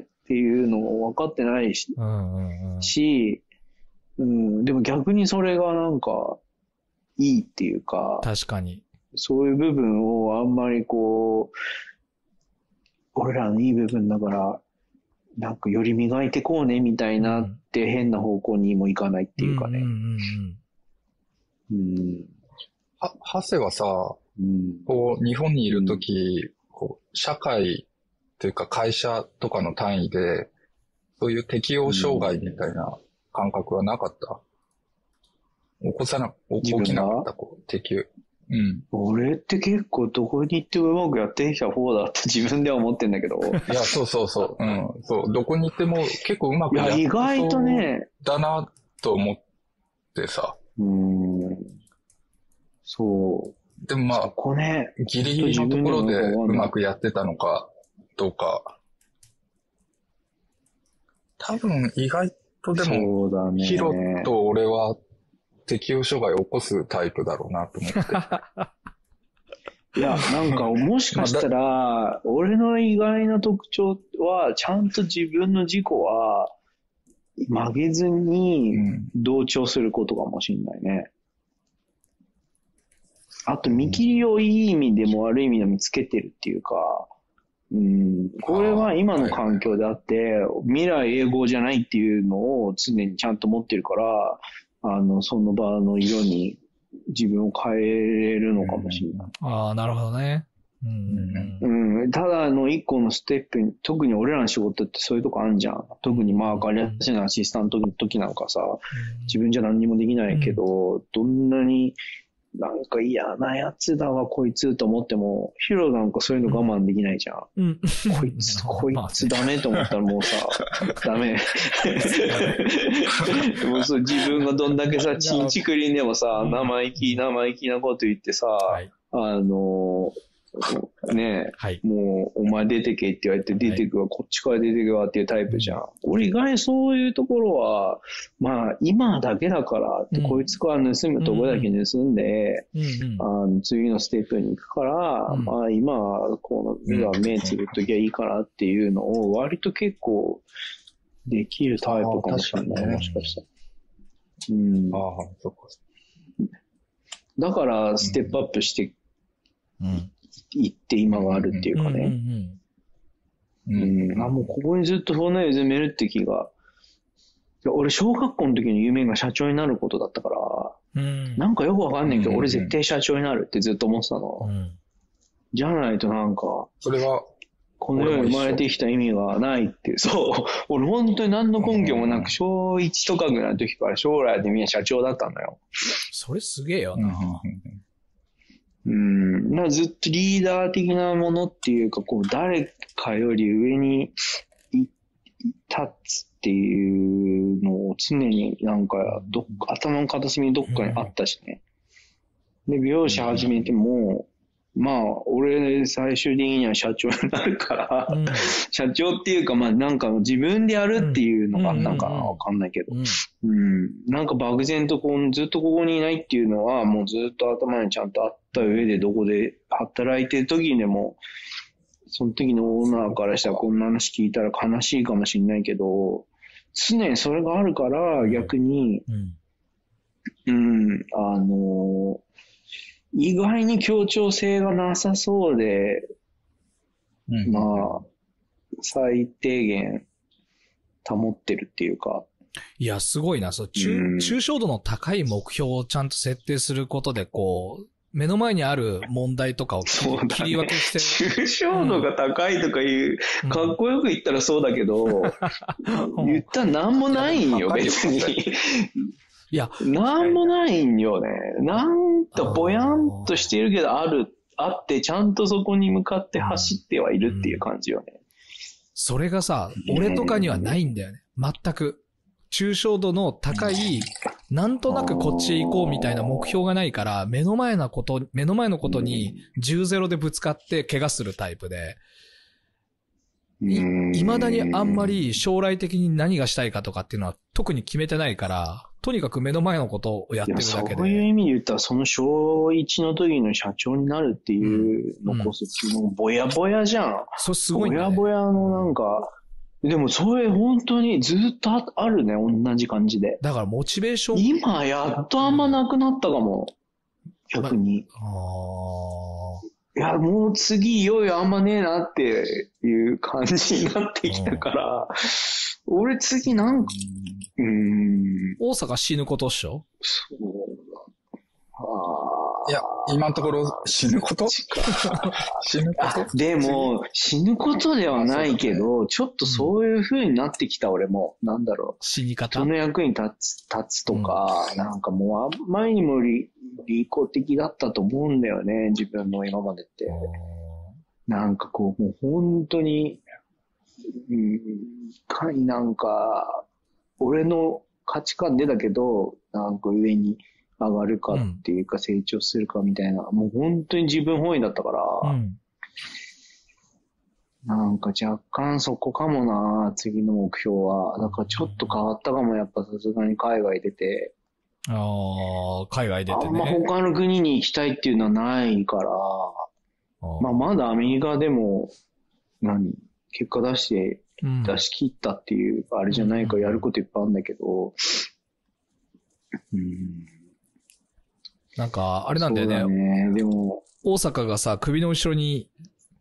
ーっていうのを分かってないし、うんうんうん。しうん、でも逆にそれがなんか、いいっていうか、確かに。そういう部分をあんまりこう、俺らのいい部分だから、なんかより磨いてこうねみたいなって変な方向にもいかないっていうかね。んんうんうん。は、ハセはさ、うん。こう、日本にいるとき、こう、社会というか会社とかの単位で、そういう適応障害みたいな感覚はなかった、起こさな、起きなかった、こう、適応。うん。俺って結構どこに行ってもうまくやってきた方だって自分では思ってんだけど。いや、そうそうそう。うん。そう。どこに行っても結構うまくいや、やって意外とね、だなと思ってさ。うん。そう。そでもまあ、こね、ギリギリのところでうまくやってたのかどうか。多分意外とでも、そうだね。ヒロと俺は適応障害を起こすタイプだろうなと思って。*laughs* いや、なんか、もしかしたら、俺の意外な特徴は、ちゃんと自分の自己は、曲げずうにん。同調することかもしれないね。あと、見切りをいい意味でも悪い意味でもつけてるっていうか、うん、これは今の環境であって、未来永劫じゃないっていうのを常にちゃんと持ってるから、あの、その場の色に自分を変えれるのかもしれない。ああ、なるほどね。うんうんうん、ただの一個のステップに、特に俺らの仕事ってそういうとこあるじゃん。特にまあ、ガリアスのアシスタントの時なんかさ、自分じゃ何にもできないけど、どんなになんか嫌なやつだわ、こいつと思っても、ヒロなんかそういうの我慢できないじゃん。うん。こいつ、*laughs* こいつダメと思ったらもうさ、*laughs* ダメ。*laughs* もうそう自分がどんだけさ、チンチクリンでもさ、生意気、生意気なこと言ってさ、はい。あの、*laughs* ねえ、はい。もう、お前出てけって言われて出てくわ、こっちから出てくわっていうタイプじゃん。俺意外にそういうところは、まあ、今だけだからって、うんこいつから盗むとこだけ盗んで、うんうんあの次のステップに行くから、うんまあ今はこの目つぶっときゃいいかなっていうのを割と結構できるタイプかもしれない、あー確かにねもしかしたら。うん。ああ、そっか。だからステップアップしてうん。いって今があるっていうかうんうね。んうん。あ、もうここにずっと骨埋めるって気が。いや俺、小学校の時の夢が社長になることだったから、うん。なんかよくわかんないけど、うん俺絶対社長になるってずっと思ってたの。うん。じゃないとなんか、それは、この世に生まれてきた意味がないっていう。*laughs* そう。俺本当に何の根拠もなうんく、小1とかぐらいの時から将来でみんな社長だったんだよ。それすげえようんうんな。うん。だずっとリーダー的なものっていうか、こう、誰かより上にい立つっていうのを常になんか、どっか、頭の片隅にどっかにあったしね。で、美容師始めても、まあ、俺、最終的には社長になるから、うん。社長っていうか、まあ、なんか自分でやるっていうのがあったんかな、わかんないけど。うん。うん。なんか漠然とこう、ずっとここにいないっていうのは、もうずっと頭にちゃんとあった上で、どこで働いてる時にでも、その時のオーナーからしたらこんな話聞いたら悲しいかもしれないけど、常にそれがあるから、逆に、うん。うん、あの意外に協調性がなさそうで、うんまあ、最低限保ってるっていうか、いや、すごいな。そう、うん中、抽象度の高い目標をちゃんと設定することで、こう、目の前にある問題とかを切り分けして、抽象度が高いとかいう、うんかっこよく言ったらそうだけど、言ったらなんもないんよ、別に。いや、なんもないんよね。なんとぼやんとしているけど、ある、あって、ちゃんとそこに向かって走ってはいるっていう感じよね。それがさ、俺とかにはないんだよね。全く。抽象度の高い、なんとなくこっちへ行こうみたいな目標がないから、目の前のこと、目の前のことに10-0でぶつかって怪我するタイプで、いうん未だにあんま、り将来的に何がしたいかとかっていうのは特に決めてないから、とにかく目の前のことをやってるだけういうで。意味で言ったら、その小1の時の社長になるっていうのこそ、もうぼやぼやじゃん。それすごいね。ぼやぼやのなんか、でもそれ本当にずっとああるね、同じ感じで。だからモチベーション。今やっとあんまなくなったかも。逆に。あいや、もう次いよいよあんまねえなっていう感じになってきたから、俺次なんか、うーん、ー大阪死ぬことっしょ？そういや、今のところ死ぬこと？*laughs* 死ぬこあとでも、死ぬことではないけど、ちょっとそういう風になってきた俺も、なんだろう。死に方？人の役に立つ、立つとか、なんかもうあんまりにも利利己的だったと思うんだよね、自分の今までって。なんかこう、もう本当に、うん、いかになんか、俺の価値観でだけど、なんか上に上がるかっていうか成長するかみたいな、もう本当に自分本位だったから、うん。なんか若干そこかもな、次の目標は。だからちょっと変わったかも、やっぱさすがに海外出て。ああ、海外出てあんまね。他の国に行きたいっていうのはないから、まあまだアメリカでも、何結果出して、うん出し切ったっていう、あれじゃないからやることいっぱいあるんだけど、うん。なんか、あれなんだよねね。でも、大阪がさ、首の後ろに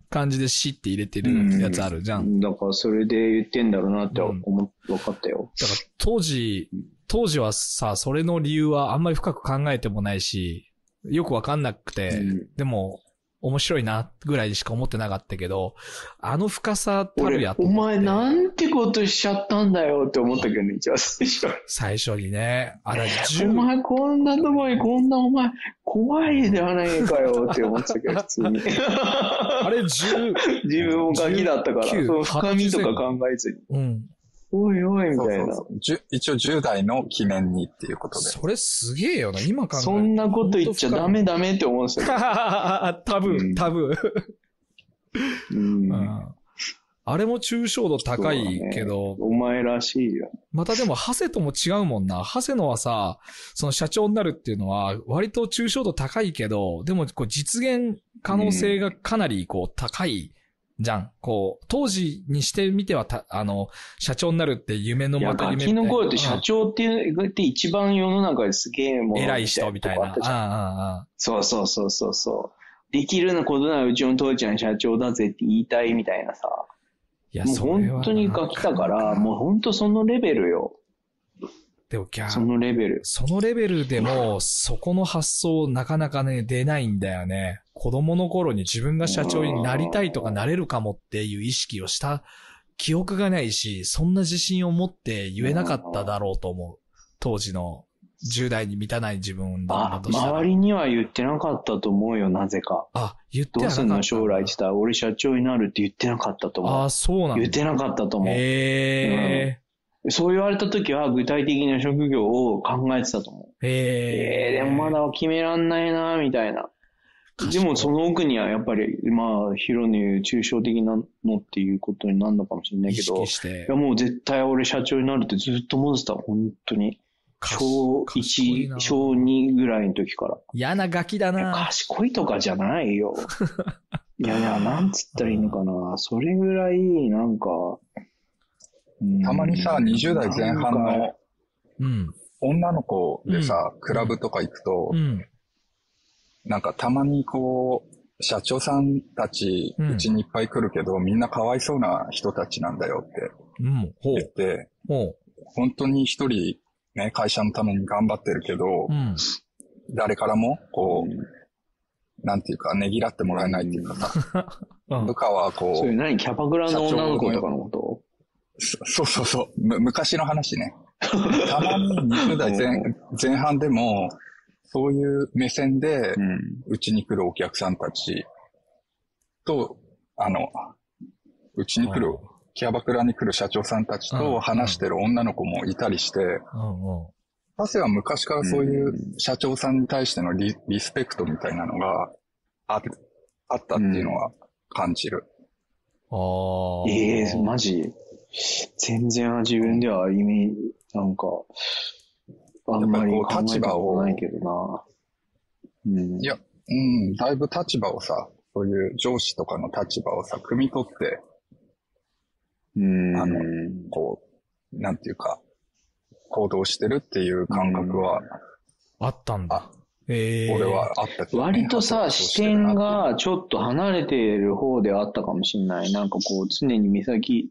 漢字で死って入れてるやつあるじゃん。だからそれで言ってんだろうなって思っ、分かったよ。だから当時、当時はさ、それの理由はあんまり深く考えてもないし、よくわかんなくて、うんでも、面白いな、ぐらいしか思ってなかったけど、あの深さたる俺や、とお思って。前なんてことしちゃったんだよって思ったけどね、一番最初。最初にね、あれ、お10、前こんなとこにこんなお前怖いではないかよって思ってたけど、*laughs* 普通に。あれ10、*laughs* 自分もガキだったから、19その深みとか考えずに。うん。おいおいみたいな。そうそうそうじゅ一応10代の記念にっていうことで。それすげえよな、今考えるとそんなこと言っちゃダメダメって思うんですよ。*laughs* タブうんー、タブー。うんうんあれも抽象度高いけど、お前らしいよ。またでも、ハセとも違うもんな。ハセのはさ、その社長になるっていうのは、割と抽象度高いけど、でも、こう、実現可能性がかなり、こう、高いじゃん。こう、当時にしてみては、た、あの、社長になるって夢のまた夢ガキの頃ってうん社長っていう、って一番世の中ですげえもの偉い人みたいな。あああそうそうそうそうそう。できるなことならうちの父ちゃん社長だぜって言いたいみたいなさ。いや、もう本当にガキだから、もう本当そのレベルよ。でも、ギャそのレベル。そのレベルでも、そこの発想なかなかね、出ないんだよね。子供の頃に自分が社長になりたいとかなれるかもっていう意識をした記憶がないし、そんな自信を持って言えなかっただろうと思う。当時の10代に満たない自分だあ、としたら。周りには言ってなかったと思うよ、なぜか。あ、言ってどうすんはなかったの将来って言ったら、俺社長になるって言ってなかったと思う。あ、そうなんだ。言ってなかったと思う。へそう言われた時は具体的な職業を考えてたと思う。え。へえ。えー、でもまだ決めらんないな、みたいな。でもその奥にはやっぱり、まあ、ヒロの言う抽象的なのっていうことになるのかもしれない意けど、い識してや。もう絶対俺社長になるってずっと思ってた、本当に。小賢いな1、小2ぐらいの時から。嫌なガキだな。賢いとかじゃないよ。*laughs* いやいや、なんつったらいいのかな。それぐらい、なんか、うんたまにさ、20代前半のうん。女の子でさ、クラブとか行くとう、ん。なんかたまにこう、社長さんたち、うちにいっぱい来るけど、みんなかわいそうな人たちなんだよってうん。ほう。言って。本当に一人、ね、会社のために頑張ってるけど、うん。誰からも、こう、なんていうか、ねぎらってもらえないっていうかさ、うん部下はこそういうう、何キャバクラの女の子とかのこと？そそうそうそう、む昔の話ね。*laughs* たまに20代前前半でも、そういう目線で、うちに来るお客さんたちと、あの、うちに来る、キャバクラに来る社長さんたちと話してる女の子もいたりして、うんうん。ハセは昔からそういう社長さんに対してのリリスペクトみたいなのがああったっていうのは感じる。ああ。ええマジ？全然自分ではイメージ、なんか、あんまり考えたことないけどな。うん。いやうん、だいぶ立場をさ、そういう上司とかの立場をさ、汲み取って、うん。あのこう、なんていうか、行動してるっていう感覚は、あったんだ。ええ俺はあったけどね割とさ、視点、がちょっと離れている方ではあったかもしれない。なんかこう、常に目先、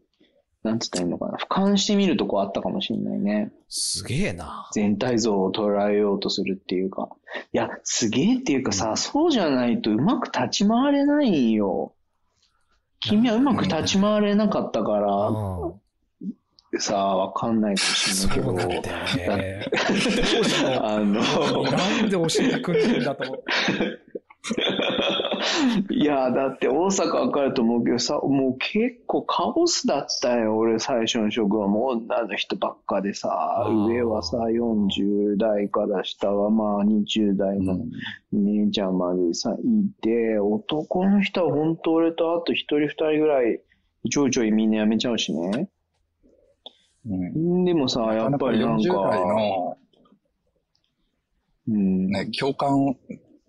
なんつったらいいのかな？俯瞰してみるとこあったかもしれないね。すげえな。全体像を捉えようとするっていうか。いや、すげえっていうかさ、そうじゃないとうまく立ち回れないよ。君はうまく立ち回れなかったかうら、ん。さ、わかんないかもしれないけど。そうなんだよね。あの、なんで教えてくれるんだと思う。*laughs* *laughs* いや、だって大阪わかると思うけどさ、もう結構カオスだったよ。俺最初の職はもう女の人ばっかでさ、上はさ、40代から下はまあ20代の姉ちゃんまでさ、いて、男の人は本当俺とあと一人二人ぐらい、ちょいちょいみんな辞めちゃうしね。うん、でもさ、やっぱりなん40代か、の、うん、ね、共感を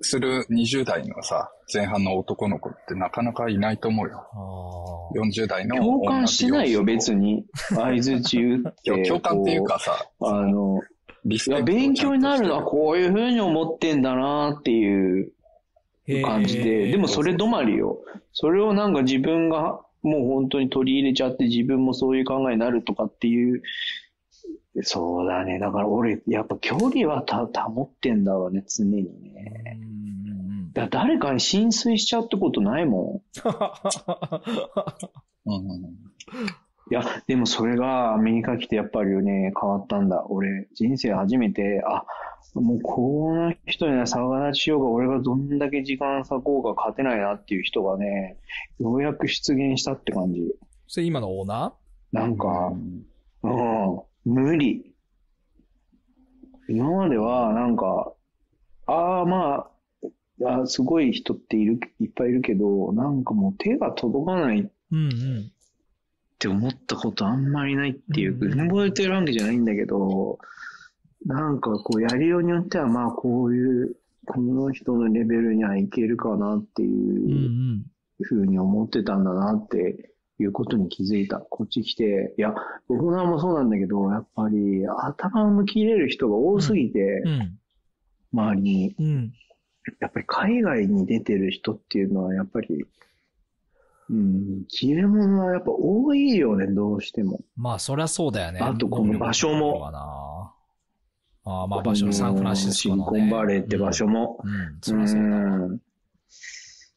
する20代のさ、前半の男の子ってなかなかいないと思うよ。あ40代の共感してないよ、*laughs* 別に。に。相づち言って。共感っていうかさ、あの、いや、リスペ勉強になるのはこういう風に思ってんだなっていうー感じで、でもそれ止まりよ。それをなんか自分がもう本当に取り入れちゃって自分もそういう考えになるとかっていう、そうだね。だから俺、やっぱ距離はた保ってんだろうね、常にね。うんうんだ誰かに浸水しちゃうってことないも *laughs* うんうんん。いや、でもそれがアメリカ来てやっぱりね、変わったんだ。俺、人生初めて、あ、もうこの人には逆立ちしようが、俺がどんだけ時間割こうが勝てないなっていう人がね、ようやく出現したって感じ。それ今のオーナなんか、うん、無理。今までは、なんか、ああ、まあ、あすごい人っている、いっぱいいるけど、なんかもう手が届かないっ。て思ったことあんまりないっていう、うんうんうぬぼれてるわけじゃないんだけど、なんかこうやりようによっては、まあこういう、この人のレベルにはいけるかなって。いうんふうに思ってたんだなっていうことに気づいた。こっち来て、いや、オーナーもそうなんだけど、やっぱり頭を向き入れる人が多すぎて、うん。周りに。うん。やっぱり海外に出てる人っていうのは、やっぱり、うん、切れ者はやっぱ多いよね、どうしても。まあ、そりゃそうだよね。あとこの場所もああ、まあ場所、サンフランシスコの、ね。シリコンバレーって場所も。うん。うん。そりゃそうだ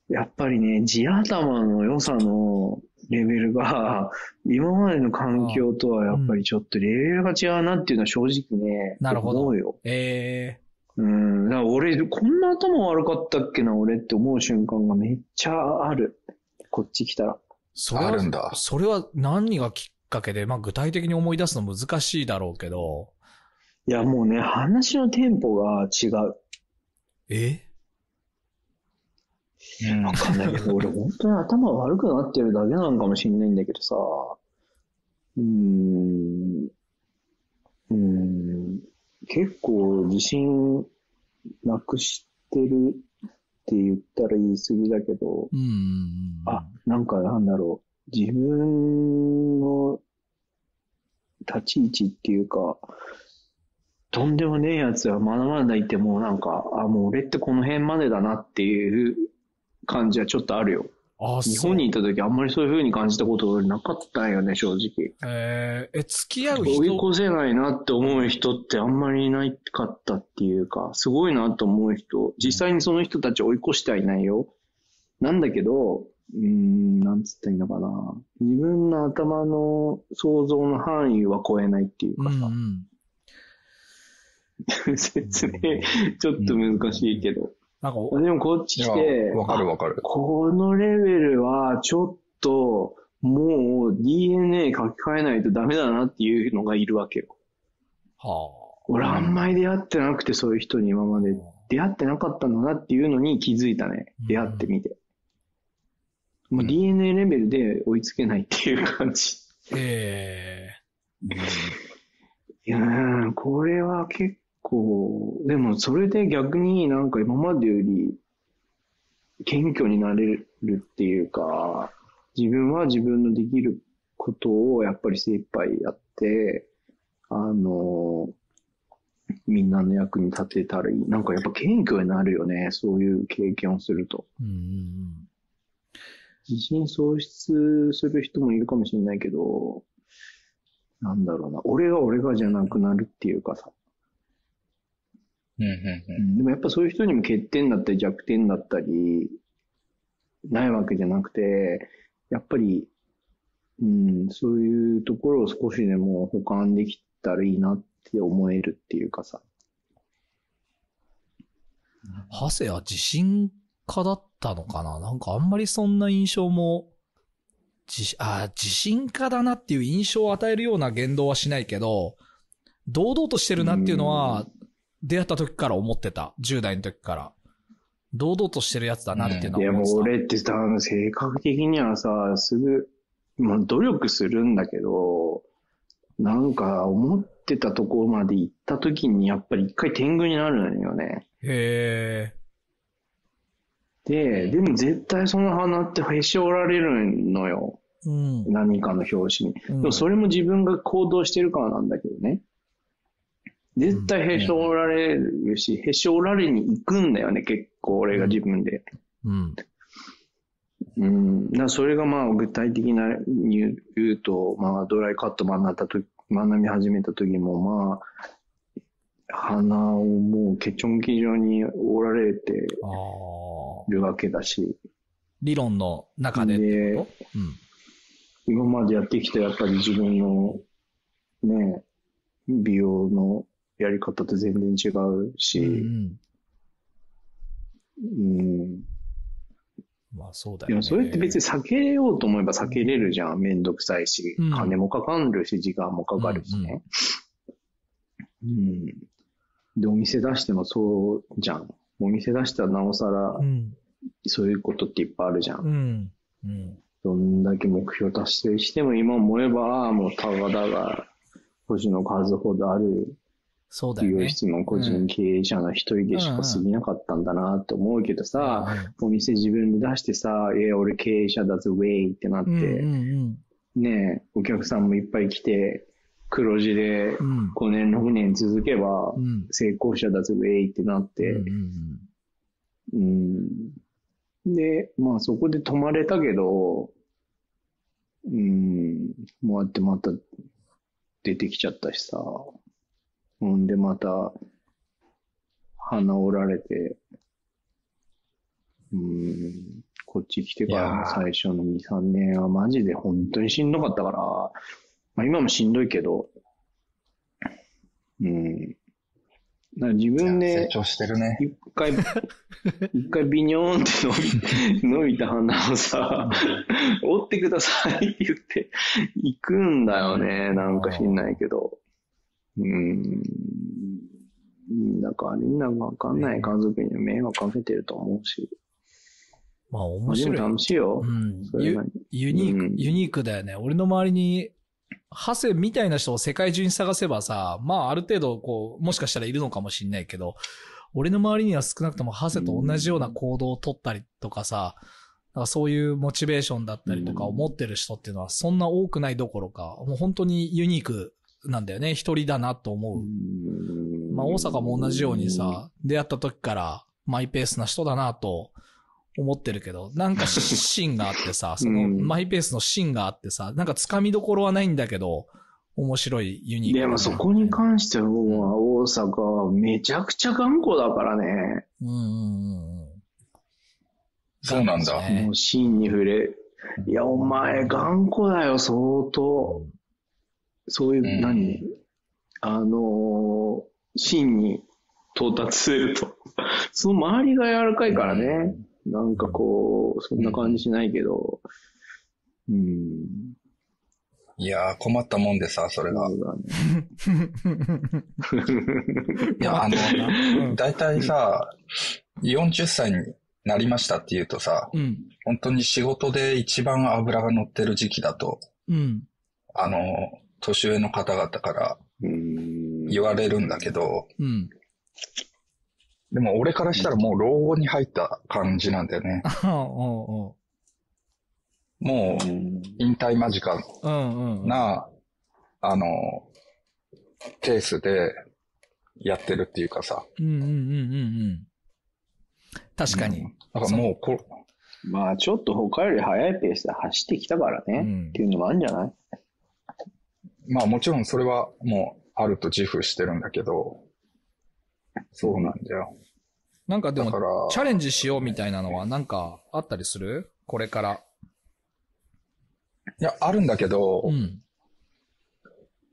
やっぱりね、地頭の良さのレベルが、今までの環境とはやっぱりちょっとレベルが違うなっていうのは正直ね、なるほど思うよ。えうん。だから俺、こんな頭悪かったっけな、俺って思う瞬間がめっちゃある。こっち来たら。ー、それはあるんだそれは何がきっかけで、まあ具体的に思い出すの難しいだろうけど、いや、もうね、話のテンポが違う。え？うん。わかんないけど、*laughs* 俺本当に頭悪くなってるだけなのかもしんないんだけどさ、うーん、うーん、結構自信なくしてるって言ったら言い過ぎだけど、うん。あ、なんかなんだろう、自分の立ち位置っていうか、とんでもねえやつはまだまだいてもうなんか、あ、もう俺ってこの辺までだなっていう感じはちょっとあるよ。あ、日本にいた時あんまりそういう風に感じたことなかったんよね、正直。えー、え、付き合う人？追い越せないなって思う人ってあんまりいないかったっていうか、すごいなと思う人、実際にその人たち追い越してはいないよ。なんだけど、うーん、なんつったらいいのかな。自分の頭の想像の範囲は超えないっていううんうかさ、ん。*laughs* 説明ちょっと難しいけど。なんかお、でもこっちい来てや、わかるわかる。このレベルはちょっと、もう DNA 書き換えないとダメだなっていうのがいるわけよ。は俺あんまり出会ってなくてそういう人に今まあ。で出会ってなかったんだなっていうのに気づいたねうん。出会ってみて。もううん DNA レベルで追いつけないっていう感じ。えいやー、これは結構、でもそれで逆になんか今までより謙虚になれるっていうか、自分は自分のできることをやっぱり精一杯やって、あの、みんなの役に立てたらいい。なんかやっぱ謙虚になるよね。そういう経験をすると。うん自信喪失する人もいるかもしれないけど、なんだろうな。俺が俺がじゃなくなるっていうかさ。うんうんうん。でもやっぱそういう人にも欠点だったり弱点だったり、ないわけじゃなくて、やっぱり、うん、そういうところを少しでも補完できたらいいなって思えるっていうかさ。ハセは自信家だったのかな？なんかあんまりそんな印象も、自あ自信家だなっていう印象を与えるような言動はしないけど、堂々としてるなっていうのは、出会った時から思ってた。10代の時から。堂々としてるやつだなっていうのいやは思ってた。もう俺ってさ、性格的にはさ、すぐ、まあ努力するんだけど、なんか思ってたところまで行った時にやっぱり一回天狗になるのよね。へで、でも絶対その花ってへし折られるのよ。ー。うん。何かの表紙に。うんでもそれも自分が行動してるからなんだけどね。絶対へし折られるし、へし折られに行くんだよね、結構俺が自分で。うん。うん。それがまあ具体的なに言うと、まあドライカット学んだと学び始めた時もまあ、鼻をもうケチョンケチョンに折られて。るわけだし、理論の中でってこと？今までやってきたやっぱり自分のね、美容のやり方と全然違ううん。うんし、うん。うん。まあそうだよね。いや、それって別に避けようと思えば避けれるじゃん。めんどくさいしうん、金もかかるし、時間もかかるしね。うん。で、お店出してもそうじゃん。お店出したらなおさらう、ん。そういうことっていっぱいあるじゃん。うん。うん。どんだけ目標達成しても今思えば、もうたがだが、星の数ほどあるそうだよね。美容室の個人経営者の一人でしか過ぎなかったんだなって思うけどさ、お店自分で出してさ、いや、俺経営者だぞ、ウェイってなって、ねえ、お客さんもいっぱい来て、黒字でうん。うん。5年、6年続けばう、ん。成功者だぞ、ウェイってなって、うん。で、まあそこで止まれたけど、うん、もうやってまた出てきちゃったしさ、ほんでまた、鼻折られて、うん、こっち来てからの最初の2、3年はマジで本当にしんどかったから、まあ今もしんどいけど、うん。自分成で。一回、*laughs* 一回ビニョーンって伸び *laughs* 伸びた花をさ、折ってくださいって言って行くんだよね。なんか知んないけど。うん。だからみんなわかんない家族に迷惑かけてると思うし。まあ面白い。楽しいよう。んユニーク、うんユニークだよね。俺の周りに、ハセみたいな人を世界中に探せばさ、まあある程度こう、もしかしたらいるのかもしれないけど、俺の周りには少なくともハセと同じような行動を取ったりとかさ、なんかそういうモチベーションだったりとかを持ってる人っていうのはそんな多くないどころか、もう本当にユニークなんだよね。一人だなと思う。まあ大阪も同じようにさ、出会った時からマイペースな人だなと思ってるけど、なんか芯があってさ、*laughs* そのうんマイペースの芯があってさ、なんか掴みどころはないんだけど、面白いユニーク。でもそこに関しては大阪はめちゃくちゃ頑固だからね。うんうんうんうん。そうなんだねもう芯に触れ。いや、お前頑固だよ、相当。そういう、うん何？あのー芯に到達すると。*laughs* その周りが柔らかいからね。なんかこう、そんな感じしないけど。うん。いやー、困ったもんでさ、それが。いや、あうの、んだいたいさ、40歳になりましたって言うとさ、うん。本当に仕事で一番脂が乗ってる時期だと、うん。あの、年上の方々からうん。言われるんだけど、うん。でも俺からしたらもう老後に入った感じなんだよね。*laughs* うんもううん引退間近うんうん。な、あの、ケースでやってるっていうかさ。うんうんうんうんうん。確かに。だからもうこ、まあ、ちょっと他より速いペースで走ってきたからね。うんっていうのもあるんじゃない？まあもちろんそれはもうあると自負してるんだけど、そうなんだよ。なんかでもだか、ら、チャレンジしようみたいなのはなんかあったりする？これから。いや、あるんだけど、うん。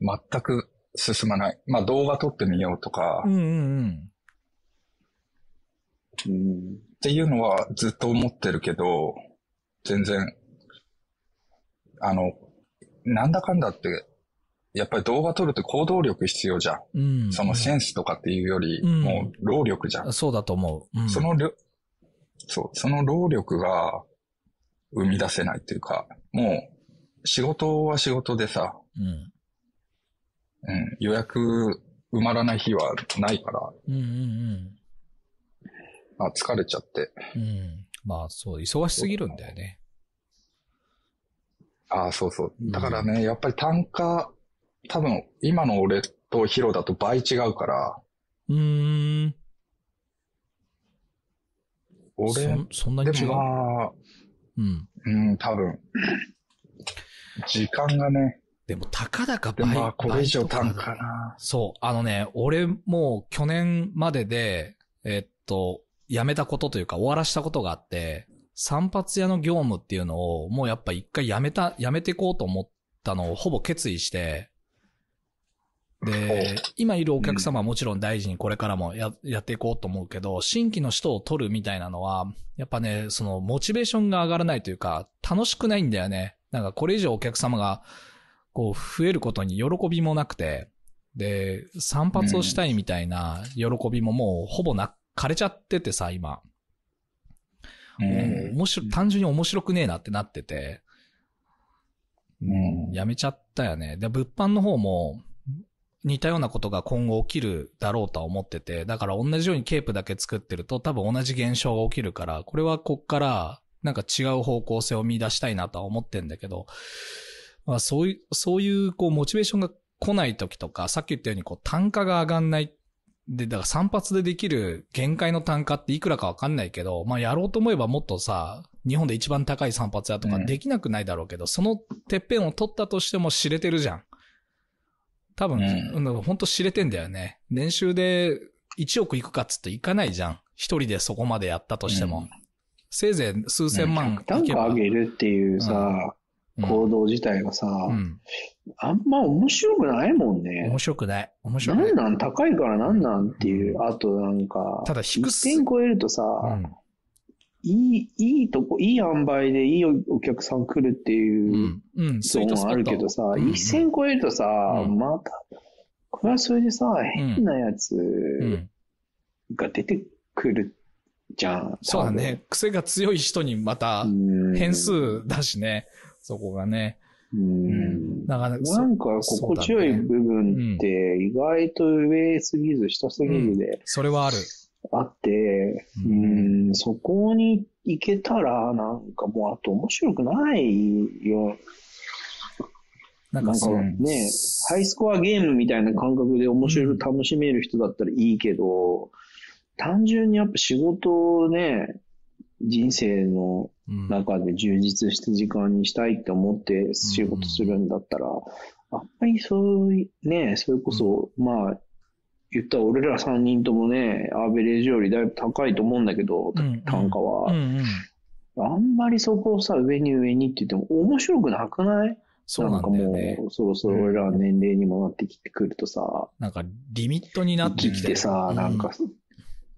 全く進まない。まあ動画撮ってみようとか、っうんうんうん。うん。ていうのはずっと思ってるけど、全然、あの、なんだかんだって、やっぱり動画撮るって行動力必要じゃん。うん。そのセンスとかっていうより、うんもう労力じゃん。そうだと思う。うん、そのりょ、そう、その労力が生み出せないっていうか、もう仕事は仕事でさ、うん。うん、予約埋まらない日はないから、うんうんあ疲れちゃって。うん。うん。まあそう、忙しすぎるんだよね。ああ、そうそううん。だからね、やっぱり単価、多分今の俺とヒロだと倍違うから、うーん。俺、そそんなに違う、でもまあ、うん。うん、多分、時間がね、でも、たかだかで倍、もまあこれ以上単か価な。そう。あのね、俺もう去年までで、えっと、辞めたことというか終わらしたことがあって、散髪屋の業務っていうのをもうやっぱ一回辞めた、辞めていこうと思ったのをほぼ決意して、で、今いるお客様はもちろん大事にこれからもややっていこうと思うけど、新規の人を取るみたいなのは、やっぱね、そのモチベーションが上がらないというか、楽しくないんだよね。なんかこれ以上お客様がこう増えることに喜びもなくて、で、散髪をしたいみたいな喜びももうほぼな、枯れちゃっててさ、今。う。もうん面白い、単純に面白くねえなってなってて、うんやめちゃったよね。で、物販の方も似たようなことが今後起きるだろうとは思ってて、だから同じようにケープだけ作ってると多分同じ現象が起きるから、これはこっからなんか違う方向性を見出したいなとは思ってんだけど、まあそういう、そういうこうモチベーションが来ない時とか、さっき言ったようにこう単価が上がんない。で、だから散髪でできる限界の単価っていくらかわかんないけど、まあやろうと思えばもっとさ、日本で一番高い散髪屋とかできなくないだろうけど、そのてっぺんを取ったとしても知れてるじゃん。多分、うんうん、ほんと知れてんだよね。年収で1億いくかっつっていかないじゃん。一人でそこまでやったとしても。うんせいぜい数千万単いけば。価上げるっていうさ、うん行動自体がさ、うん。あんま面白くないもんね面。白くない。面白くない。なんなん？高いからなんなん？っていう。あとなんか、ただ低す一点超えるとさ、うんいい、いいとこ、いい塩梅でいいお客さん来るってう。いうんうん。スイゾーンあるけどさ、うん一線超えるとさ、うんまた、これはそれでさ、変なやつうん。が出てくるじゃん。そうだね。癖が強い人にまた。変数だしね。そこがね。うん。なかなかそなんか心地よい部分って意外と上すぎず下すぎずでそれはある。あって、ううんん、そこに行けたらなんかもうあと面白くないよ。なんかなんかそう。ね、ハイスコアゲームみたいな感覚で面白く楽しめる人だったらいいけど、単純にやっぱ仕事をね、人生のうん中で充実した時間にしたいって思って仕事するんだったら、あんまりそういう、ね、それこそ、まあ、言ったら俺ら3人ともね、アベレージよりだいぶ高いと思うんだけど、うん単価は、うんうん。あんまりそこをさ、上に上にって言っても面白くなくない？そうなんだよね。んかもう、そろそろ俺ら年齢にもなってきてくるとさ、なんか、リミットになって生きて。きてさ、なんか、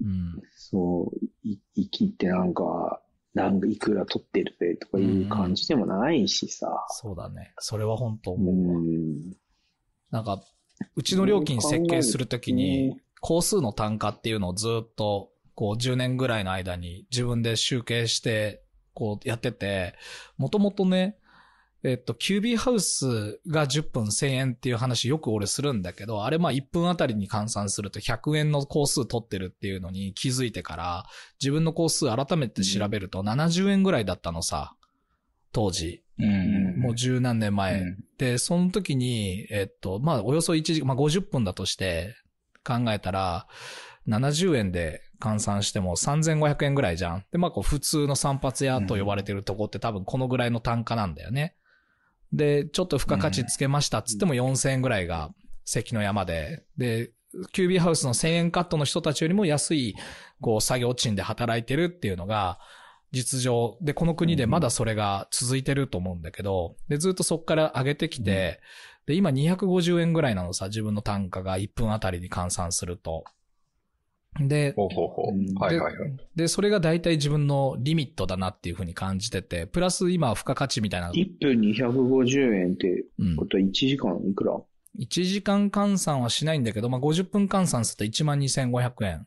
うん。そう、い生きってなんか、なんかいくら取ってるぜとかいう感じでもないしさ。そうだね。それは本当う思うわ。ん。なんか、うちの料金設計するときうにん、工数の単価っていうのをずっと、こう10年ぐらいの間に自分で集計して、こうやってて、もともとね、えっと、キュービーハウスが10分1000円っていう話よく俺するんだけど、あれまあ1分あたりに換算すると100円の工数取ってるっていうのに気づいてから、自分の工数改めて調べると70円ぐらいだったのさ、当時。うん。もう十何年前。うんで、その時に、えっと、まあ、およそ1時、まあ、50分だとして考えたら、70円で換算しても3500円ぐらいじゃん。で、まあ、こう、普通の散髪屋と呼ばれてるとこって多分このぐらいの単価なんだよね。で、ちょっと付加価値つけましたっつっても4000円ぐらいが関の山で、で、キュービーハウスの1000円カットの人たちよりも安い、こう、作業賃で働いてるっていうのが、実情。で、この国でまだそれが続いてると思うんだけど、で、ずっとそこから上げてきて、で、今250円ぐらいなのさ、自分の単価が1分あたりに換算すると。で、ほうほうほうんう。はいはいはい。で、それが大体自分のリミットだなっていうふうに感じてて、プラス今は付加価値みたいな。1分250円ってうんことは1時間いくら？1時間換算はしないんだけど、まあ、50分換算すると12,500円。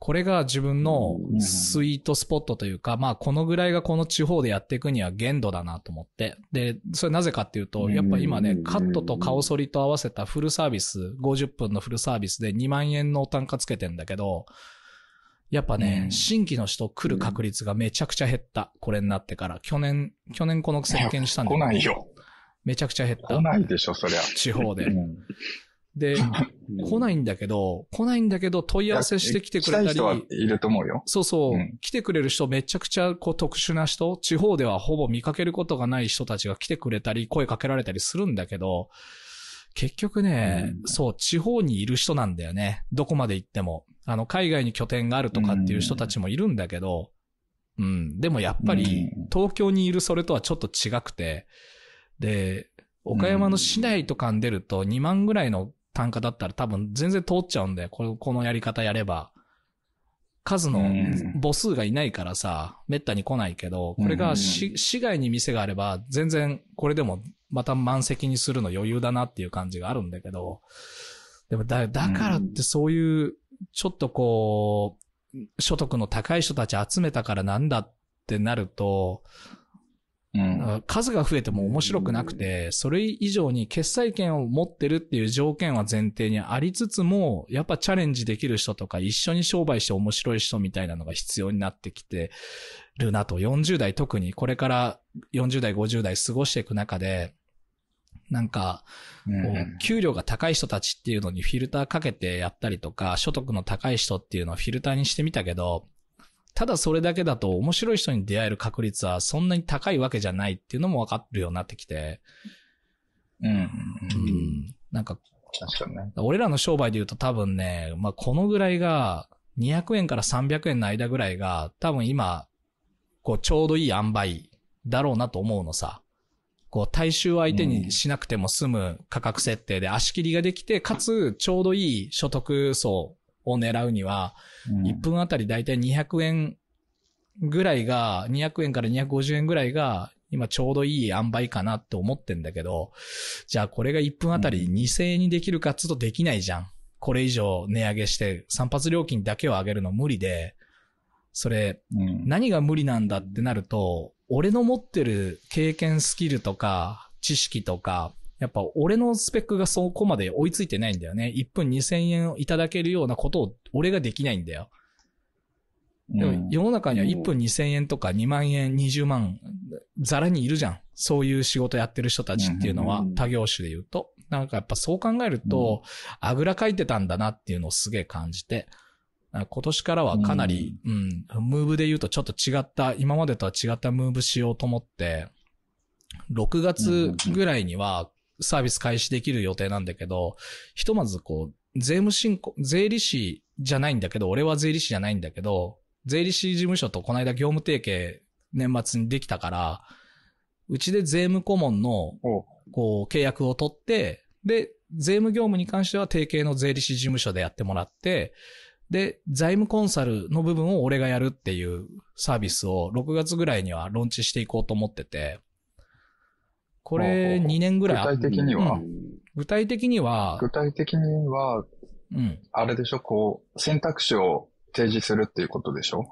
これが自分のうんスイートスポットというか、まあ、このぐらいがこの地方でやっていくには限度だなと思って。で、それなぜかっていうと、やっぱ今ねう、んカットと顔剃りと合わせたフルサービス、50分のフルサービスで2万円の単価つけてんだけど、やっぱね、うん新規の人来る確率がめちゃくちゃ減った。これになってから。去年、去年この設計にしたんだけど来ないよ。めちゃくちゃ減った来。ないでしょ、そりゃ。地方でう。んで、来ないんだけど、来ないんだけど問い合わせしてきてくれたり。い人、はいると思うよ。そうそう、うん。来てくれる人めちゃくちゃこう特殊な人、地方ではほぼ見かけることがない人たちが来てくれたり、声かけられたりするんだけど、結局ね、うん。そう、地方にいる人なんだよね。どこまで行っても。あの、海外に拠点があるとかっていう人たちもいるんだけど、うん、でもやっぱりうん、東京にいるそれとはちょっと違くて、で、岡山の市内とかに出ると2万ぐらいの単価だったら多分全然通っちゃうんだよ。このこのやり方やれば。数のうん母数がいないからさ、めったに来ないけど、これが市市外に店があれば、全然これでもまた満席にするの余裕だなっていう感じがあるんだけど、でもだ、だからってそういう、ちょっとこう、所得の高い人たち集めたからなんだってなると、うん。数が増えても面白くなくて、それ以上に決済権を持ってるっていう条件は前提にありつつも、やっぱチャレンジできる人とか一緒に商売して面白い人みたいなのが必要になってきてるなと、40代特にこれから40代、50代過ごしていく中で、なんか、給料が高い人たちっていうのにフィルターかけてやったりとか、所得の高い人っていうのをフィルターにしてみたけど、ただそれだけだと面白い人に出会える確率はそんなに高いわけじゃないっていうのも分かるようになってきて、ん。うん。うんなんか、確かにね。俺らの商売で言うと多分ね、まあ、このぐらいが、200円から300円の間ぐらいが、多分今、こう、ちょうどいい塩梅だろうなと思うのさ。こう、大衆相手にしなくても済む価格設定で足切りができて、かつ、ちょうどいい所得層を狙うには、うん。1分あたりだいたい200円ぐらいが、200円から250円ぐらいが、今ちょうどいい塩梅かなって思ってんだけど、じゃあこれが1分あたり2000円にできるかっつうとできないじゃん。これ以上値上げして、散髪料金だけを上げるの無理で、それ、うん。何が無理なんだってなると、俺の持ってる経験スキルとか、知識とか、やっぱ俺のスペックがそこまで追いついてないんだよね。1分2000円いただけるようなことを俺ができないんだよ。でも世の中には1分2000円とか2万円、20万、ざらにいるじゃん。そういう仕事やってる人たちっていうのはうん、他業種で言うと。なんかやっぱそう考えると、あぐらかいてたんだなっていうのをすげえ感じて。あ今年からはかなり、うん、ムーブで言うとちょっと違った、今までとは違ったムーブしようと思って、6月ぐらいにはサービス開始できる予定なんだけど、ひとまずこう、税務申告、税理士じゃないんだけど、俺は税理士じゃないんだけど、税理士事務所とこの間業務提携年末にできたから、うちで税務顧問のおこう契約を取って、で、税務業務に関しては提携の税理士事務所でやってもらって、で、財務コンサルの部分を俺がやるっていうサービスを6月ぐらいにはローンチしていこうと思ってて、これほうほうほう2年ぐらいあ具体的には、うん具体的には、具体的には、うん。あれでしょ、こう、選択肢を提示するっていうことでしょ？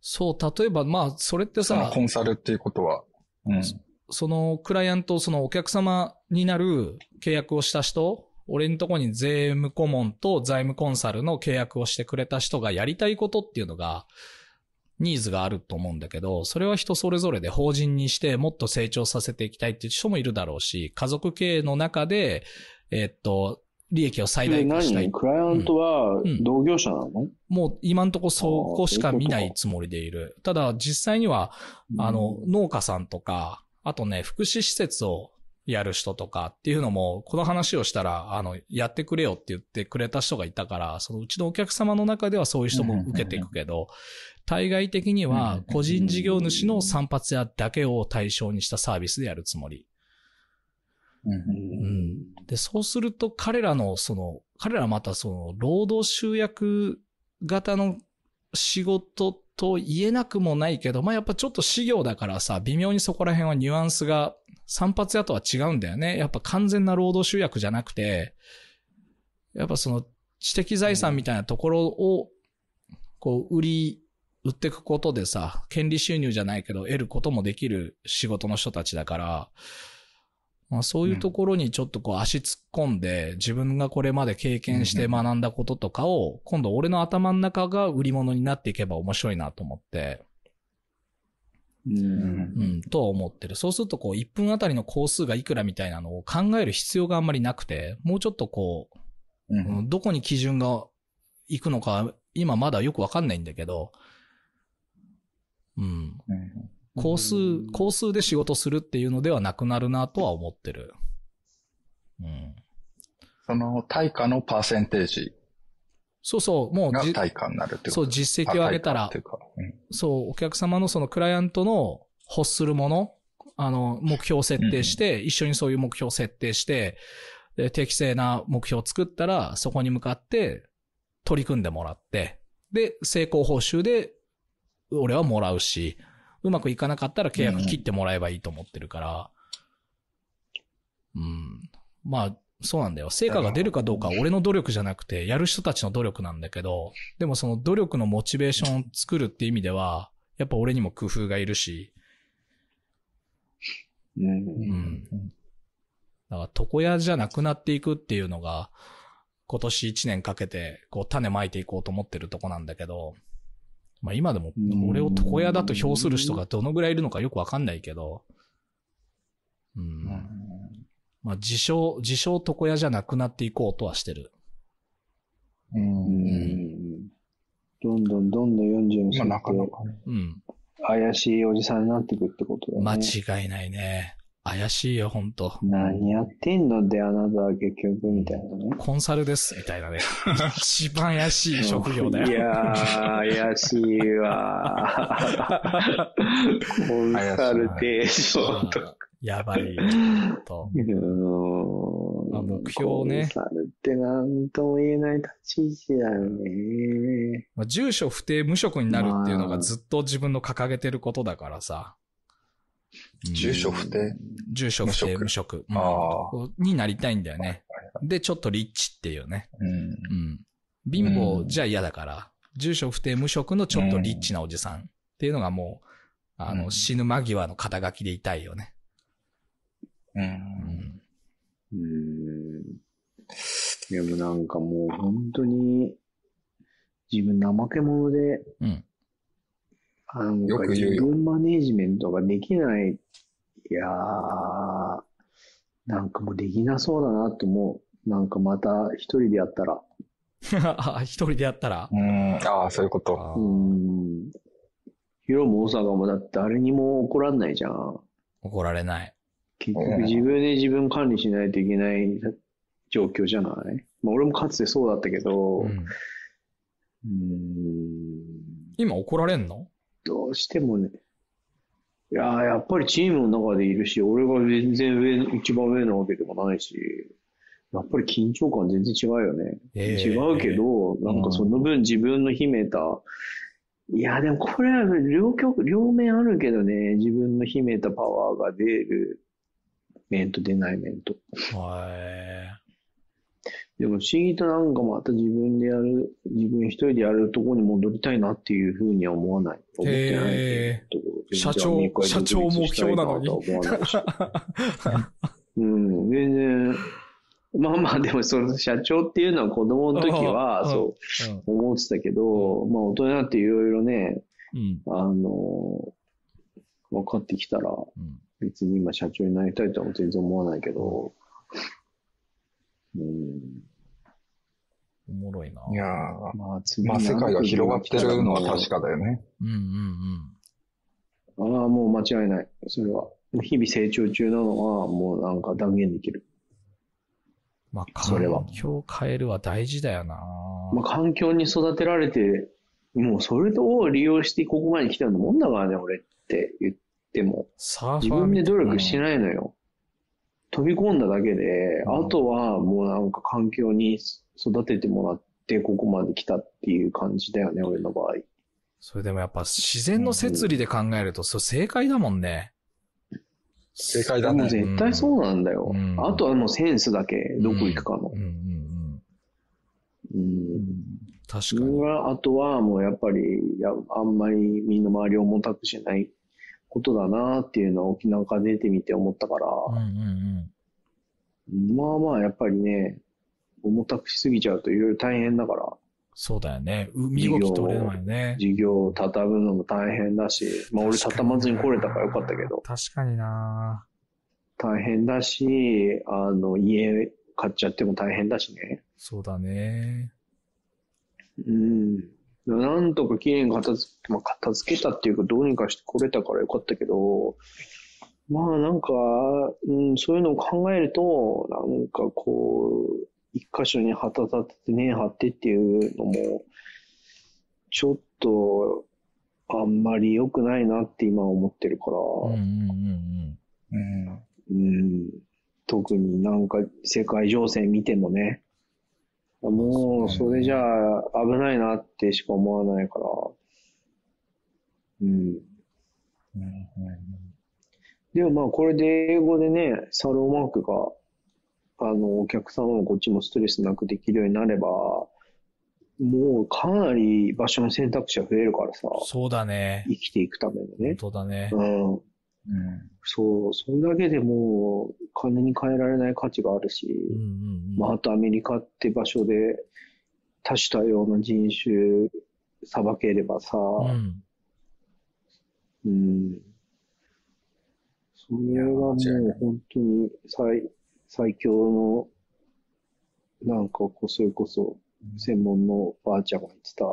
そう、例えば、まあ、それってさ、コンサルっていうことは。うん。そのクライアント、そのお客様になる契約をした人、俺のところに税務顧問と財務コンサルの契約をしてくれた人がやりたいことっていうのが、ニーズがあると思うんだけど、それは人それぞれで法人にしてもっと成長させていきたいっていう人もいるだろうし、家族経営の中で、えっと、利益を最で大化したい。何？クライアントはうん。同業者なの、もう今んとこそこしか見ないつもりでいる。ただ実際には、あの、農家さんとか、あとね、福祉施設をやる人とかっていうのも、この話をしたら、あの、やってくれよって言ってくれた人がいたから、そのうちのお客様の中ではそういう人も受けていくけど、対外的には個人事業主の散髪屋だけを対象にしたサービスでやるつもり。うんうん。で、そうすると彼らの、その、彼らまたその、労働集約型の仕事と言えなくもないけど、まあやっぱちょっと事業だからさ、微妙にそこら辺はニュアンスが散髪屋とは違うんだよね。やっぱ完全な労働集約じゃなくて、やっぱその知的財産みたいなところを、こう、売り、売っていくことでさ、権利収入じゃないけど、得ることもできる仕事の人たちだから、まあ、そういうところにちょっとこう足突っ込んで、自分がこれまで経験して学んだこととかを、今度俺の頭の中が売り物になっていけば面白いなと思って、うん。うん、とは思ってる。そうするとこう、1分あたりの工数がいくらみたいなのを考える必要があんまりなくて、もうちょっとこう、うん。うんどこに基準が行くのか、今まだよくわかんないんだけど、うん。うん工数、工数で仕事するっていうのではなくなるなとは思ってる。うん。その対価のパーセンテージそうそう、もうじ、が対価になるってこと。そう、実績を上げたら。うん。そう、お客様のそのクライアントの欲するもの、あの、目標設定して、一緒にそういう目標設定して、で、適正な目標を作ったら、そこに向かって取り組んでもらって、で、成功報酬で、俺はもらうし、うまくいかなかったら契約切ってもらえばいいと思ってるから、うん。まあ、そうなんだよ。成果が出るかどうかは俺の努力じゃなくて、やる人たちの努力なんだけど、でもその努力のモチベーションを作るって意味では、やっぱ俺にも工夫がいるし、うんうん。だから床屋じゃなくなっていくっていうのが、今年1年かけて、こう種まいていこうと思ってるとこなんだけど、まあ今でもうん、俺を床屋だと評する人がどのぐらいいるのかよくわかんないけど、うん。まあ自称、自称床屋じゃなくなっていこうとはしてる。うんうんどんどんどんどん40にまあなかなかね。うん。怪しいおじさんになっていくってことだね。間違いないね。怪しいよ、ほんと。何やってんので、あなたは結局、みたいなね。コンサルです、みたいなね。*laughs* 一番怪しい職業だよ。いやー、怪しいわー。*laughs* コンサルテーションとか。やばいと。まあ目標ねコンサルってなんとも言えない立ち位置だよね。まあ、住所不定無職になるっていうのがずっと自分の掲げてることだからさ。うん住所不定？住所不定無無職。うんになりたいんだよね。で、ちょっとリッチっていうね。うん。うん。貧乏じゃ嫌だから、住所不定無職のちょっとリッチなおじさんっていうのがもう、あの、うん死ぬ間際の肩書きでいたいよね。う。うんん。うーん。でもなんかもう本当に、自分怠け者で、うん。あのよく言うよ自分マネージメントができない。いやー、なんかもうできなそうだなと思う。なんかまた一人でやったら。あ *laughs* 一人でやったら？うん。ああ、そういうこと。あうーん。ヒロも大阪もだって誰にも怒らんないじゃん。怒られない。結局自分で自分管理しないといけない状況じゃない？まあ俺もかつてそうだったけど、ううんーん、今怒られんの？どうしてもね、いやーやっぱりチームの中でいるし、俺が全然上、一番上なわけでもないし、やっぱり緊張感全然違うよね。ええ違うけど、なんかその分自分の秘めた、いや、でもこれは両極、両面あるけどね、自分の秘めたパワーが出る面と出ない面と。へでも不思議となんかまた自分でやる、自分一人でやるとこに戻りたいなっていうふうには思わない。思ってないへところ。社長社長目標なのに独立したいなとは思わないしうん、全然、まあまあでもその社長っていうのは子供の時は *laughs* うんそううん。思ってたけど、まあ大人になっていろいろね、うん。あの、分かってきたらうん。別に今社長になりたいとは全然思わないけど、うん、おもろいな。いやーまあ次まあ世界が広がってるのは確かだよね。うんうんうん。ああ、もう間違いない。それは。日々成長中なのは、もうなんか断言できる。まあ、それは環境を変えるは大事だよな。まあ、環境に育てられて、もうそれを利用してここまで来たようなもんだからね、俺って言っても。サーファー自分で努力しないのよ。飛び込んだだけで、うんあとはもうなんか環境に育ててもらってここまで来たっていう感じだよね、俺の場合。それでもやっぱ自然の摂理で考えると、それ正解だもんね。正解だね。絶対そうなんだよ。うんあとはもうセンスだけ、どこ行くかのうん。うんうん。確かそに。あとはもうやっぱりやあんまり身の回りを重たくしないことだなっていうのは沖縄から出てみて思ったから、うんうんうん。まあまあやっぱりね、重たくしすぎちゃうといろいろ大変だから、そうだよね。身動き取れないよね。授業を畳むのも大変だし、まあ俺畳まずに来れたからよかったけど、確かにな大変だし、あの、家買っちゃっても大変だしね。そうだね。うん。なんとか綺麗に片付け、まあ、片付けたっていうか、どうにかして来れたからよかったけど、まあなんか、うん、そういうのを考えると、なんかこう、一箇所に旗立てて根張ってっていうのも、ちょっと、あんまり良くないなって今思ってるから、うんうんうん。うん。うん、特になんか世界情勢見てもね、もうそれじゃあ危ないなってしか思わないから、うん。うんでもまあこれで英語でね、サローマークが、あの、お客様もこっちもストレスなくできるようになれば、もうかなり場所の選択肢が増えるからさ、うん。そうだね。生きていくための本ね。当だね。うん。うんそう、それだけでもう金に換えられない価値があるし、うんうんうん。まあ、あとアメリカって場所で多種多様な人種さばければさ、うん。うん。それはもう本当に最、最強の、なんかこう、それこそ専門のばあちゃんが言ってた、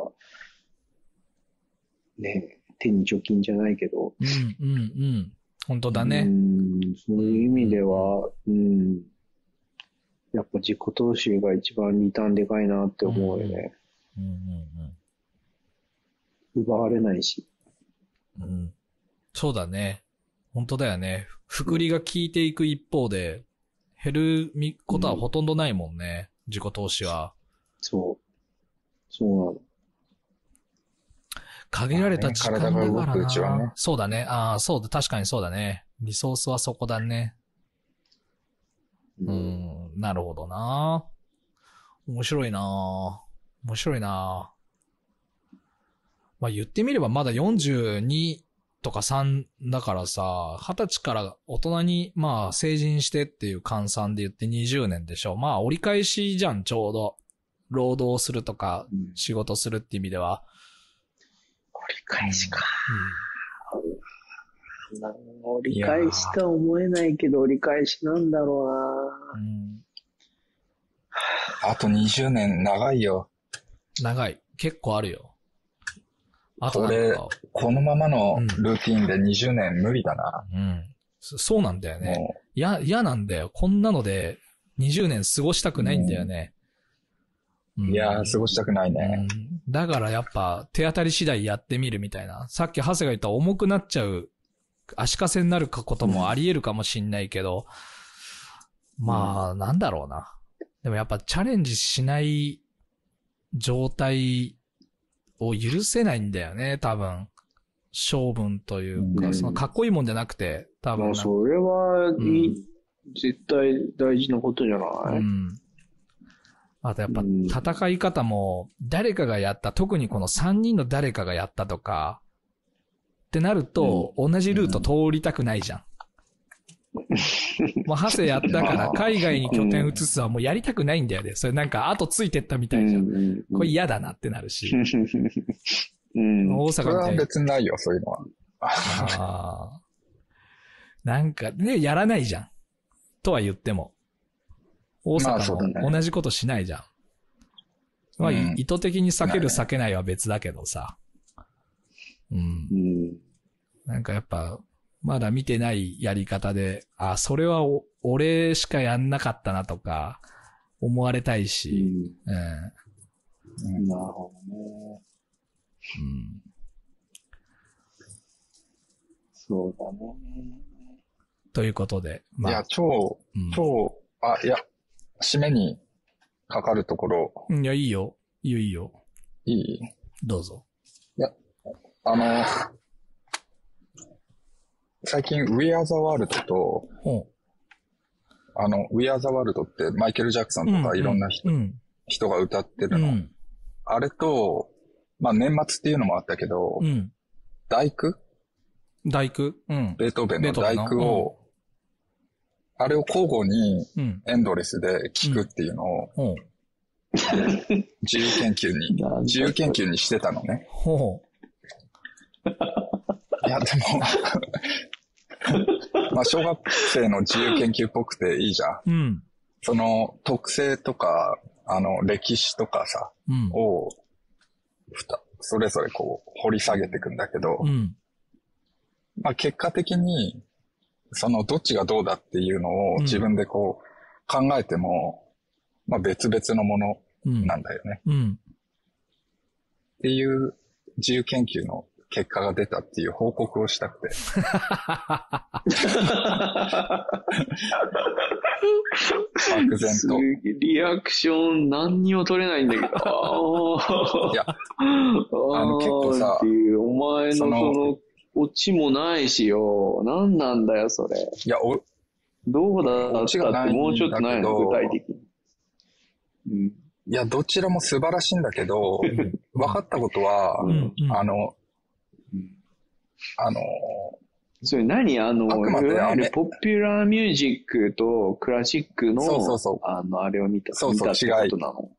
ねえ、手に貯金じゃないけど、うんうんうん。う本当だね。ん、そういう意味では、うん。やっぱ自己投資が一番リターンでかいなって思うよね。うんうん奪われないし。うん。うん。そうだね。本当だよね。福利が効いていく一方で、減るみことはほとんどないもんね。自己投資は。そう。そうなの。限られた時間だからな。うちはねそうだね。ああ、そうだ。確かにそうだね。リソースはそこだね。う。ん、なるほどな。面白いな。面白いな。まあ言ってみればまだ42とか3だからさ、20歳から大人にまあ成人してっていう換算で言って20年でしょ。まあ折り返しじゃん、ちょうど。労働するとかうん仕事するって意味では。折り返しか。なん。折り返しとは思えないけど、折り返しなん。だろううん。うん。あと20年長いよ。長い。結構あるよ。あとなん。か、このままのルーティンで20年無理だな。うん。そうなん。だよね。いや、嫌なん。だよ。こん。なので20年過ごしたくないん。だよね。う、いやー、過ごしたくないね。うんだからやっぱ手当たり次第やってみるみたいな。さっきハセが言った重くなっちゃう、足かせになることもあり得るかもしんないけど、まあ、なんだろうな。でもやっぱチャレンジしない状態を許せないんだよね、多分。性分というか、うんそのかっこいいもんじゃなくて、多分。それは、んい絶対大事なことじゃない、うん。あとやっぱうん戦い方も誰かがやった、特にこの3人の誰かがやったとか、ってなると、同じルート通りたくないじゃん。*laughs* もう、ハセやったから海外に拠点移すはもうやりたくないんだよね。それなんか後ついてったみたいじゃん。んこれ嫌だなってなるし。*laughs* うん。大それは。別にないよ、そういうのは。なんか、ね、やらないじゃん。とは言っても。大阪も同じことしないじゃん。まあ、いうん意図的に避ける避けないは別だけどさ。うんう。ん。なんかやっぱ、まだ見てないやり方で、あ、それはお俺しかやんなかったなとか、思われたいし、うん。うんなるほどね。うん。そうだね。ということで、まあいや、、超、うん超、あ、いや、締めにかかるところ、うんいや、いいよ。いいよ、いいよ。いい？どうぞ。あの、最近、We Are the World と、ほあの、We Are the World ってマイケル・ジャクソンう。とかいろんな人,、うん。人が歌ってうるの。ん。あれと、まあ年末っていうのもあったけど、うん。大工？大工？うん。ベートーベンの大工を、あれを交互にうん。エンドレスで聴くっていうのをほう。自由研究に、*laughs* 自由研究にしてたのね。ほいや、でも、*laughs* まあ小学生の自由研究っぽくていいじゃん。う。うん。その特性とか、あの、歴史とかさ、うん。を、ふた、それぞれこう、掘り下げていくんだけど、うん。まあ結果的に、そのどっちがどうだっていうのをうん自分でこう、考えても、まあ別々のものうん。なんだよね。うん。っていう自由研究の結果が出たっていう報告をしたくて。漠然すと。リアクション何にも取れないんだけど。あいや、あの結構さお前のその、オチもないしよ。何なんだよ、それ。いや、お、どうだ？ったってもうちょっとないの、具体的に。うん。いや、どちらも素晴らしいんだけど、分かったことは、うん。うん。あの、うんあの、それ何？あの、いわゆるポピュラーミュージックとクラシックの、そうそうそうあの、あれを見た、そうそう見たってことなの？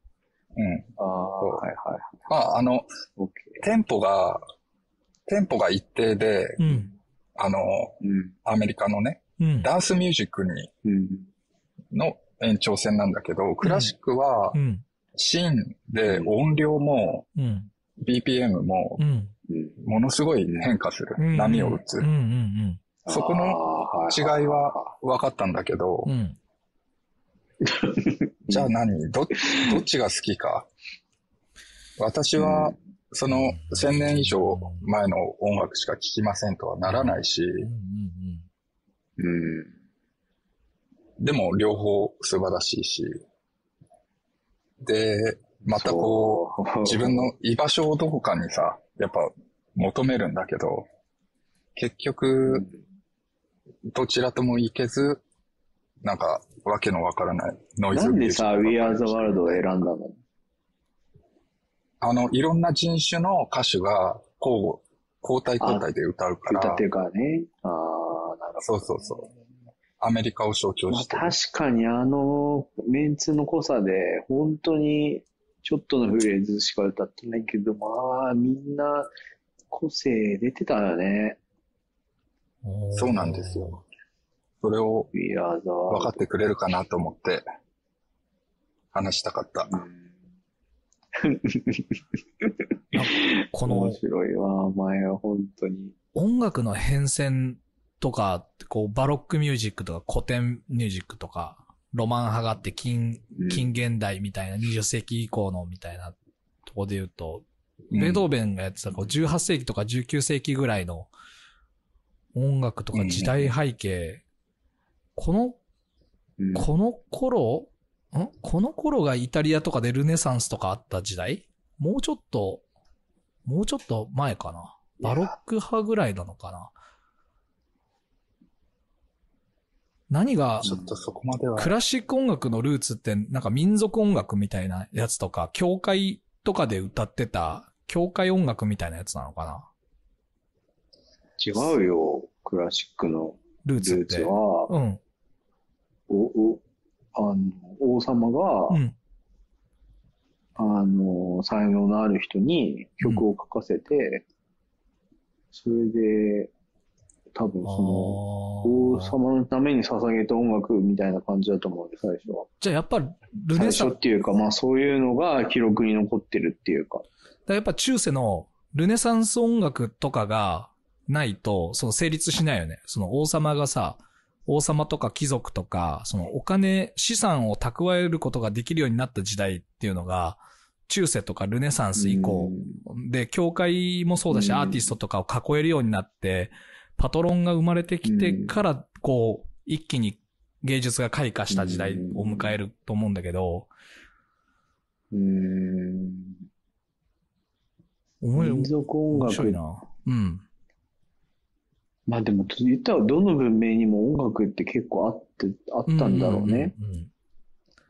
うん。ああ、はいはいはい。まあ、あの、テンポが、テンポが一定で、うん。あの、ー。うん。アメリカのね、うん。ダンスミュージックに、うん。の延長線なんだけど、クラシックはう、ん。シーンで音量もうん。BPM も。ものすごい変化する。うん。波を打つうん。う。ん。そこの違いは分かったんだけどう、ん。じゃあ何？ど、どっちが好きか？私は、その1000年以上前の音楽しか聴きませんとはならないし、うん。でも両方素晴らしいし、で、またこう、う。自分の居場所をどこかにさ、やっぱ求めるんだけど、結局、どちらとも行けず、なんか、わけのわからないノイズなんでさ、We Are ク the World を選んだの？あの、いろんな人種の歌手が、こう、交代交代で歌うから、歌ってるからね。ああ、なるそうそうそう。アメリカを象徴ほど。まあしてる。確かにあの、メンツの濃さで、本当に、ちょっとのフレーズしか歌ってないけど、まあ、みんな、個性出てたよね。うん。そうなんですよ。それを分かっ。てくれるかなと思って、話したかった。こ *laughs* の面白いわ、お前は本当に。音楽の変遷とか、こう、バロックミュージックとか古典ミュージックとか、ロマン派があって近、うん。近現代みたいな、20世紀以降のみたいなとこで言うと、うん。ベートーベンがやってたこう18世紀とか19世紀ぐらいの音楽とか時代背景、この、うん。この頃、ん？この頃がイタリアとかでルネサンスとかあった時代？もうちょっと、もうちょっと前かな？バロック派ぐらいなのかな？何が、ちょっとそこまでは。クラシック音楽のルーツってなんか民族音楽みたいなやつとか、教会とかで歌ってた、教会音楽みたいなやつなのかな？違うよ、クラシックのル。ーツは、うん。お、お、あの、王様が、うん。あの、才能のある人に曲を書かせて、それで、多分その、王様のために捧げた音楽みたいな感じだと思うよ、最初は。じゃあやっぱルネ最サン初っていうか、まあそういうのが記録に残ってるっていうか。だやっぱ中世のルネサンス音楽とかがないと、その成立しないよね。その王様がさ、王様とか貴族とか、そのお金、資産を蓄えることができるようになった時代っていうのが、中世とかルネサンス以降、で、教会もそうだし、うんアーティストとかを囲えるようになって、パトロンが生まれてきてから、こう、一気に芸術が開花した時代を迎えると思うんだけど、うーん。民族音面白い楽。な。うん。まあでも、言ったらどの文明にも音楽って結構あって、あったんだろうね。うんうんうん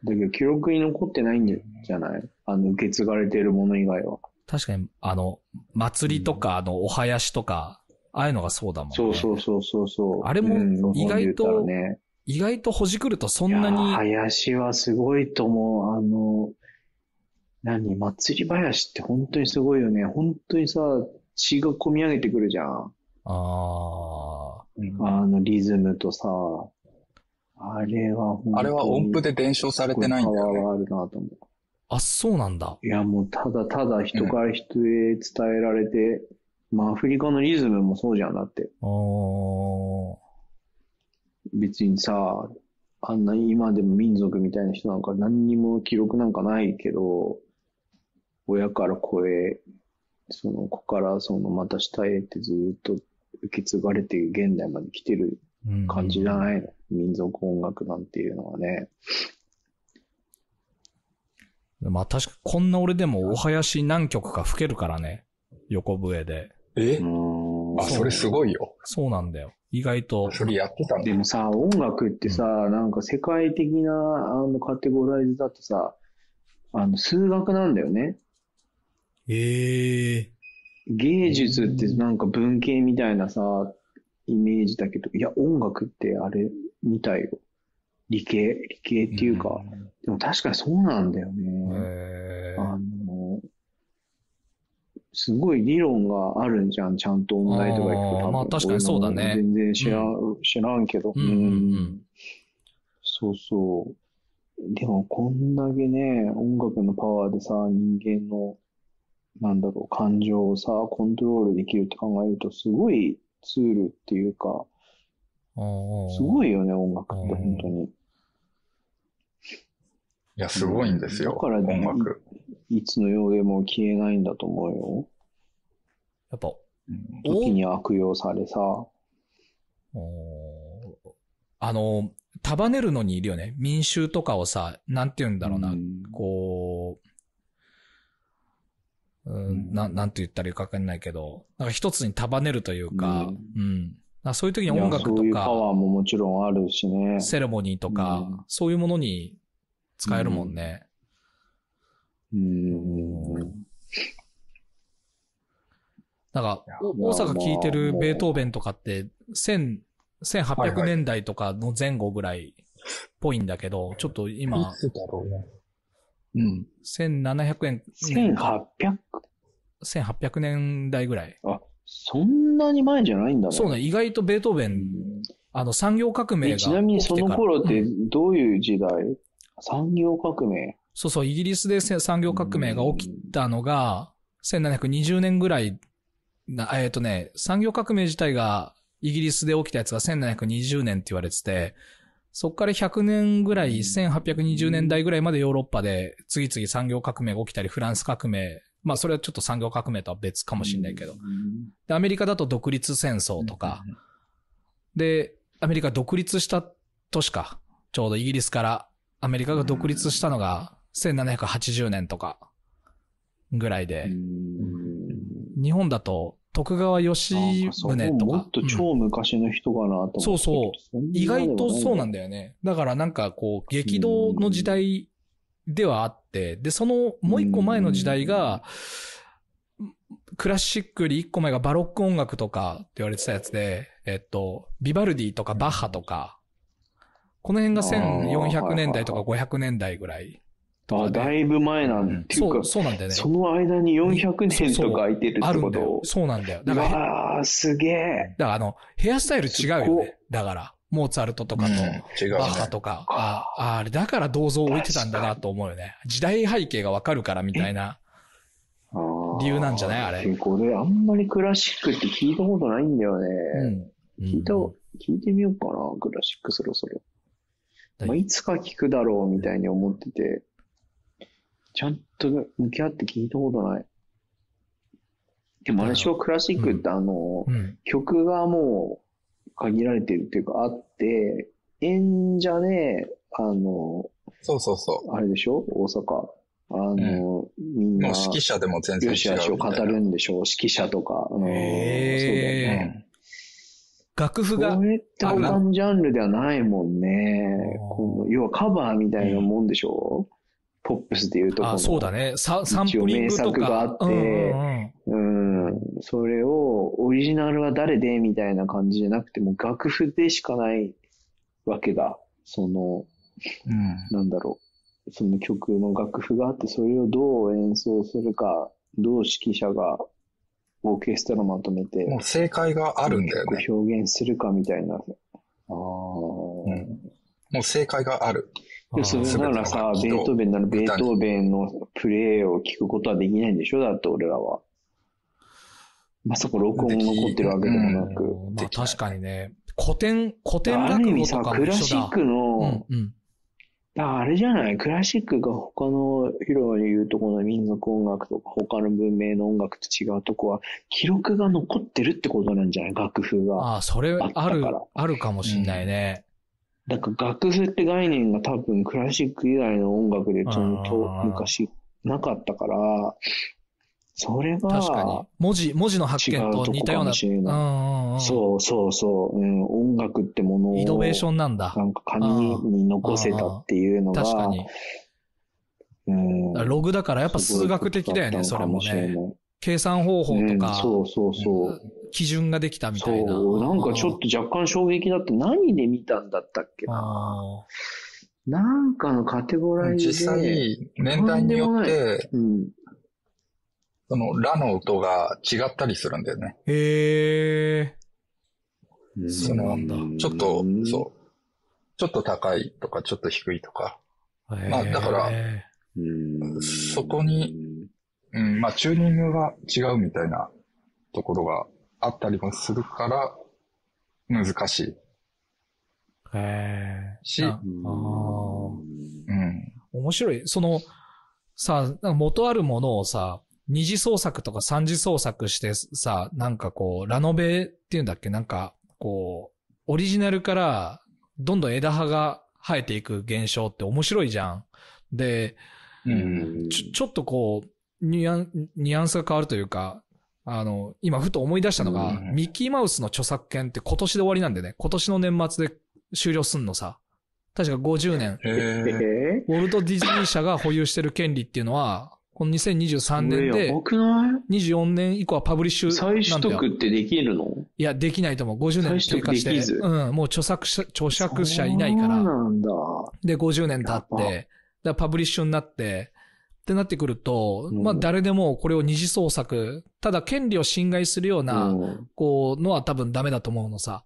だけど記録に残ってないんじゃない？あの、受け継がれているもの以外は。確かに、あの、祭りとか、あの、お囃子とか、ああいうのがそうだもんね。そうそうそうそうそう。あれもうん意外と日本で言ったらね、意外とほじくるとそんなに、ー林はすごいと思う。あの、何？祭り林って本当にすごいよね。本当にさ、血が込み上げてくるじゃん。ああ、あのリズムとさ、あれは本当に。あれは音符で伝承されてないんだよね。パワーがあるなと思う。あ、そうなんだ。いや、もうただただ人から人へ伝えられて、まあアフリカのリズムもそうじゃん、だって。別にさ、あんな今でも民族みたいな人なんか何にも記録なんかないけど、親から子へ、その子からそのまた下へってずっと受け継がれて現代まで来てるうん感じじゃないの、民族音楽なんていうのはね。まあ確かこんな俺でもお囃子何曲か吹けるからね。横笛で。え？あ、それすごいよ。そうなんだよ。意外と。それやってたんだで。もさ、音楽ってさ、なんか世界的なあのカテゴライズだとさ、あの数学なんだよね。ええ芸術ってなんか文系みたいなさ、イメージだけど、いや、音楽ってあれみたいよ。理系、理系っていうか、でも確かにそうなんだよね。えあの、すごい理論があるんじゃん、ちゃんと音大とか行くと。あーまあ確かにそうだね全然知らん、知らんけど。うんうんうんそうそう。でもこんだけね、音楽のパワーでさ、人間の、なんだろう、感情をさ、コントロールできるって考えると、すごいツールっていうか、すすごいよね、音楽って、うん本当に。いや、すごいんですよ。だから音楽。いつのようでも消えないんだと思うよ。やっぱ、うん時に悪用されさ。あの、束ねるのにいるよね。民衆とかをさ、なんて言うんだろうな。んこう、うん、ななんて言ったらいいかわかんないけど、なんか一つに束ねるというか、ううん。なんかそういう時に音楽とそういうパか、ワーももちろんあるしね。セレモニーとか、うんそういうものに使えるもんね。うん。なんか、大阪聴いてるまあベートーベンとかって、1000、1800年代とかの前後ぐらいっぽいんだけど、ちょっと今い、つだろうね。うん。1700円、1800? 1800年代ぐらい。あ、そんなに前じゃないんだね。そうね、意外とベートーベン、うんあの産業革命えがちなみにその頃ってうんどういう時代？産業革命そうそう、イギリスでせ産業革命が起きたのが、1720年ぐらいな、えっ、とね、産業革命自体がイギリスで起きたやつが1720年って言われてて、そっから100年ぐらい、1820年代ぐらいまでヨーロッパで次々産業革命が起きたり、フランス革命、まあそれはちょっと産業革命とは別かもしれないけど。で、アメリカだと独立戦争とか、で、アメリカ独立した年か、ちょうどイギリスから。アメリカが独立したのが1780年とかぐらいで、日本だと徳川吉宗とか。もっ、とうん超昔の人かなと思って。たけどそう。そう意外とそうなんだ。だよね。だからなんかこう、激動の時代ではあって、で、そのもう一個前の時代が、クラシックより一個前がバロック音楽とかって言われてたやつで、えっと、ビバルディとかバッハとか、この辺が1400年代とか500年代ぐらい。とあ。だいぶ前なんていうかそう、、そうなんだよね。その間に400年とか空いてるってこあるんだよと。そうなんだよ。だうから、だかわー、すげえ。らあの、ヘアスタイル違うよね。だから、モーツァルトとかと、バッハとか、あああれ、だから銅像を置いてたんだなと思うよね。時代背景がわかるからみたいな。理由なんじゃない？あれ結構俺、あんまりクラシックって聞いたことないんだよね。うん。聞いた、うん聞いてみようかな、クラシックそろそろ。はいまあ、いつか聞くだろうみたいに思ってて、ちゃんと向き合って聞いたことない。でも私はクラシックってあの、うん。曲がもう限られてるっていうかあって、演者で、あの、そうそうそあれでしょ？大阪。あの、みんう。もな、う指揮者でも全然違うよしあしを語。るんでしょ？指揮者とか。うんへーそうだよね。楽譜がそ、れって他のジャンルではないもんねあ。この要はカバーみたいなもんでしょ、ポップスで言うとこのあ、そうだね。ササンプリングと一応名作があかっ。てうんうんうんうん。それを、オリジナルは誰でみたいな感じじゃなくて、もう楽譜でしかないわけだ。その、うん。なんだろう。その曲の楽譜があって、それをどう演奏するか、どう指揮者がオーケストラまとめて、もう正解があるんだよね。表現するかみたいな。ああ、もう正解がある。で、それならさ、ベートーベンならベートーベンのプレイを聞くことはできないんでしょ？だって俺らは。まさか録音残ってるわけでもなく。うんまあ確かにね。古典、古典ある意味さ、クラ。シックうのん、うん。ああれじゃない？クラシックが他の広場に言うとこの民族音楽とか他の文明の音楽と違うとこは、記録が残ってるってことなんじゃない？楽譜が。ああ、それあるから、あるかもしんないね。だから楽譜って概念が多分クラシック以外の音楽でちゃんと昔なかったから、それが、確かに。文字、文字の発見と似たような。そうそうそう、うん、音楽ってものを、イノベーションなんだな。んか紙に残せたっていうのが、確かに。うん、ログだからやっぱ数学的だよね、それもね。計算方法とうん、か、そうそうそう。基準ができたみそたいな。う、なんかちょっと若干衝撃だった。何で見たんだったっけな。あなんかのカテゴライズで。実際、年代によって、うん。その、ラの音が違ったりするんだよね。ーへえ。そのちょっと、そう。ちょっと高いとか、ちょっと低いとか。まあだから。そこにうん、まあ、チューニングが違うみたいなところがあったりもするから、難しい。へえ。しなあーうん。面白い。その、さ、なんか元あるものをさ、二次創作とか三次創作してさ、なんかこう、ラノベっていうんだっけ？なんか、こう、オリジナルから、どんどん枝葉が生えていく現象って面白いじゃん。で、うん。ちょ、ちょっとこう、ニュアン、ニュアンスが変わるというか、あの、今ふと思い出したのが、うんミッキーマウスの著作権って今年で終わりなんでね、今年の年末で終了すんのさ。確か50年。ウォルト・ディズニー社が保有してる権利っていうのは、この2023年でこれやば、くない24年以降はパブリッシュ再取。得ってできるの？いや、できないと思う。50年経過して。うん、もう著作者、著作者いないかそうら。なんだ。で、50年経って、パブリッシュになって、ってなってくると、うんまあ誰でもこれを二次創作、ただ権利を侵害するような、うんこう、のは多分ダメだと思うのさ。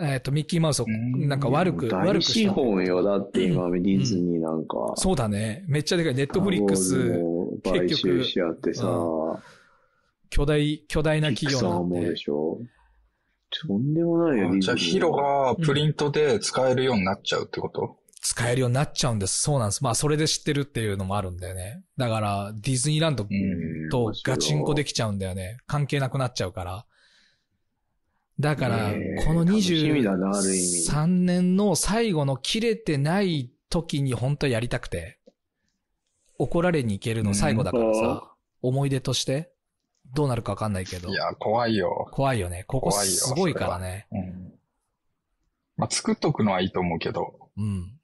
えっ、と、ミッキーマウスをうんなんか悪く、悪大くした。資本よ。だって今、ディズニーなんか。そうだね。めっちゃでかい。ネットフリックス、も買収しちゃってさ、巨大、巨大な企業なんで。しょ。とんでもないよ、ディズニーじゃあ、ヒロがプリントで使えるようになっちゃうってこと、使えるようになっちゃうんです。そうなんです。まあ、それで知ってるっていうのもあるんだよね。だから、ディズニーランドうんとガチンコできちゃうんだよね。関係なくなっちゃうから。だからこの楽しみだなある意味23年の最後の切れてない時に本当はやりたくて、怒られに行けるの最後だからうんさ、思い出として、どうなるかわかんないけどい。や、怖いよ。怖いよね。ここすごいからね。うん。まあ、作っとくのはいいと思うけど。うん。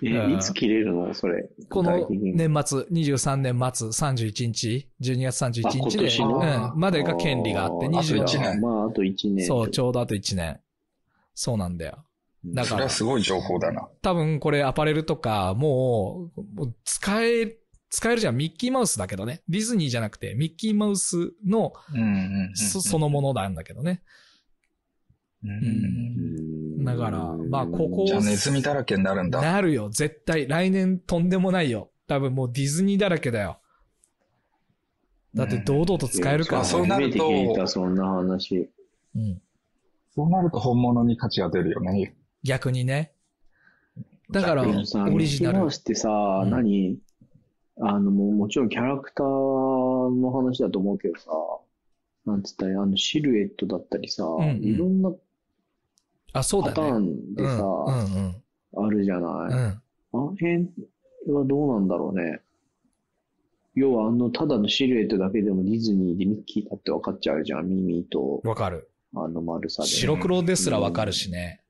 いつ切れるの？それ。この年末、23年末、31日、12月31日で、うん、までが権利があって、あーあと一24年まあ、あと1年。そう、ちょうどあと1年。そうなんだよ。だからそれは、すごい情報だな。多分これアパレルとか、もう、もう使え、使えるじゃん。ミッキーマウスだけどね。ディズニーじゃなくて、ミッキーマウスの。そそのものなんだけどね。うんうんだからまあここじゃあネズミだらけになるんだ。なるよ、絶対。来年とんでもないよ。多分もうディズニーだらけだよ。だって堂々と使えるから、あそうなると聞いた、そんな話。うん。そうなると本物に価値が出るよね。逆にね。だから、オリジナルミッキーマウ。スってさ、ん何？あの、もうもちろんキャラクターの話だと思うけどさ、なんつったらあの、シルエットだったりさ、んうんいろんなあ、そうパターだね。ンでさ、うん、うん、あるじゃない、うん。うん。あの辺はどうなんだろうね。要はあの、ただのシルエットだけでもディズニーでミッキーだって分かっちゃうじゃん。耳と、わかる。あの丸さで。白黒ですらわかるしね。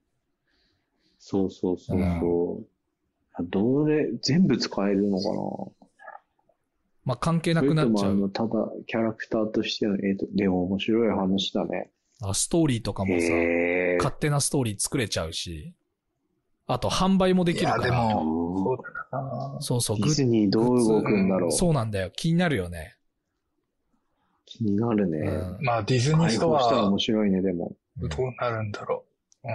そうそうそうそう。どれ、全部使えるのかなまあ、関係なそれくなっちゃう。ともあの、ただ、キャラクターとしての、えっと、でも面白い話だね。あストーリーとかもさ、勝手なストーリー作れちゃうし。あと、販売もできるかいや、でら。も、そう。そうそう、ディズニーどう動くんだろう。そうなんだよ。気になるよね。気になるね。うんまあ、ディズニー開ストア、放したら面白いね、でも。どうなるんだろう。うん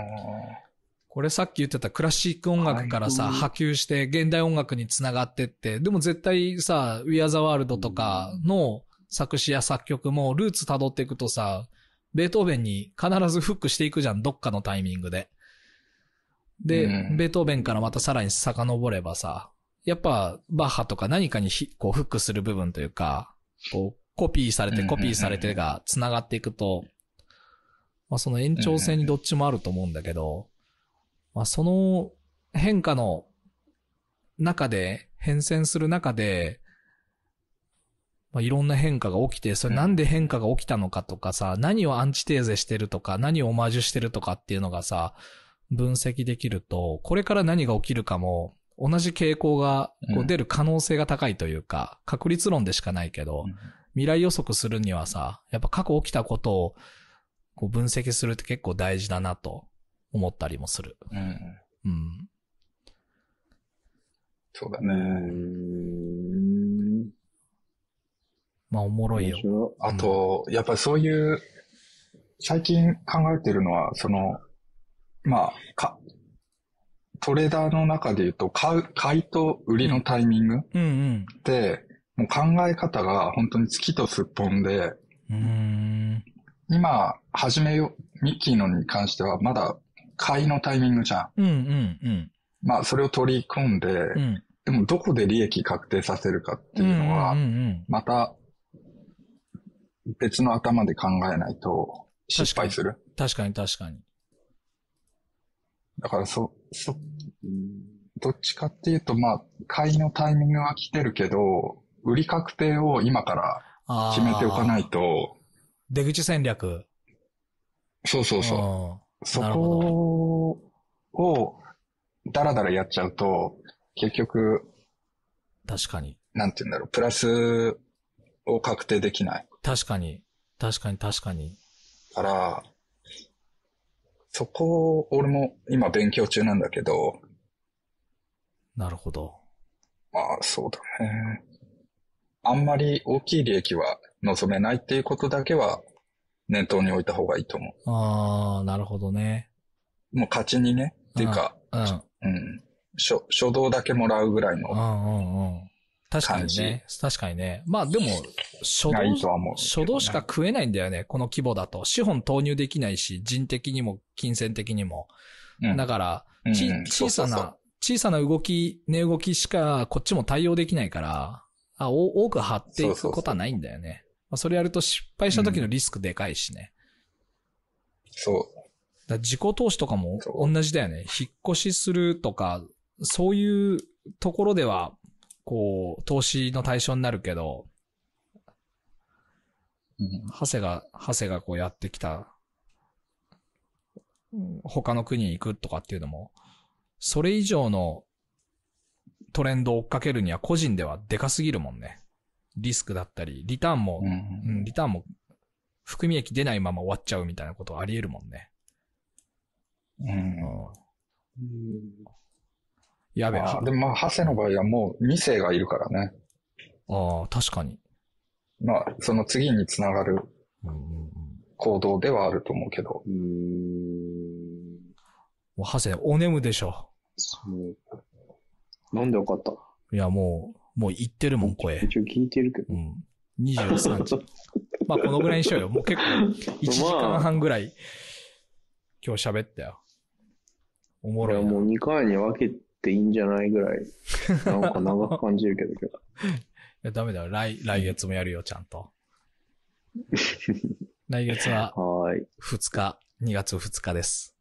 これさっき言ってたクラシック音楽からさ、はい波及して現代音楽につながってって、でも絶対さ、We Are the World とかの作詞や作曲もルーツ辿っていくとさ、ベートーベンに必ずフックしていくじゃん、どっかのタイミングで。で、うん。ベートーベンからまたさらに遡ればさ、やっぱバッハとか何かにひこうフックする部分というか、こうコピーされてうんコピーされてが繋がっていくと、まあその延長線にどっちもあると思うんだけど、まあその変化の中で、変遷する中で、まあ、いろんな変化が起きて、それなんで変化が起きたのかとかさ、何をアンチテーゼしてるとか、何をオマージュしてるとかっていうのがさ、分析できると、これから何が起きるかも、同じ傾向がこううん出る可能性が高いというか、確率論でしかないけど、未来予測するにはさ、やっぱ過去起きたことをこう分析するって結構大事だなと思ったりもする。うん。うん。そうだね。ん。まあおもろいよ。あと、やっぱりそういう、最近考えてるのは、その、まあ、か、トレーダーの中で言うと、買う、買いと売りのタイミングっうんうん。て、もう考え方が本当に月とすっぽんで、うーん。今、始めよう、ミッキーのに関しては、まだ買いのタイミングじゃん。うんうんうん。まあ、それを取り込んで、うん。でもどこで利益確定させるかっていうのは、うんうんまた別の頭で考えないと失敗する。うん。確かに確かに。だからそ、そ、うんどっちかっていうと、まあ、買いのタイミングは来てるけど、売り確定を今から決めておかないと、出口戦略。そうそうそう。うんそこを、だらだらやっちゃうと、結局、確かに。なんて言うんだろう、プラスを確定できない確かに。確かに確かに。から、そこを俺も今勉強中なんだけど、なるほど。まあそうだね。あんまり大きい利益は望めないっていうことだけは念頭に置いた方がいいと思ああ、なるほどね。う。もう勝ちにね、っていうか、うん。うん。初、初動だけもらうぐらいうのんうんうん。確かにね。確かにね。まあでも、初がいいと動、は思う、初動しか食えないんだよね。この規模だと。資本投入できないし、人的にも、金銭的にも。うんだから、うん小さな、小さな動き、値動きしかこっちも対応できないから、あお多く張っていくことはないんだよね。まあ、それやると失敗した時のリスクでかいしね。そう。だ自己投資とかも同じだよね。引っ越しするとか、そういうところでは、こう、投資の対象になるけど、うんハセが、ハセがこうやってきた、うん他の国に行くとかっていうのも、それ以上のトレンドを追っかけるには個人ではでかすぎるもんね。リスクだったり、リターンも、うんうん、リターンも含み益出ないまま終わっちゃうみたいなことあり得るもんね。うんやべえ、でもまあ、ハセの場合はもう2世がいるからね。ああ、確かに。まあ、その次につながる行動ではあると思うけど。うーん。もう、ハセ、お眠でしょ。そう。なんでわかった？いや、もう、もう言ってるもん、声。一応聞いてるけど。うん。23時。*laughs* まあ、このぐらいにしようよ。もう結構、1時間半ぐらい、今日喋ったよ。おもいや、ろいな。もう2回に分けていいんじゃないぐらい、なんか長く感じるけどけど。*laughs* いや、ダメだよ。来、来月もやるよ、ちゃんと。*laughs* 来月ははーい。2日、2月2日です。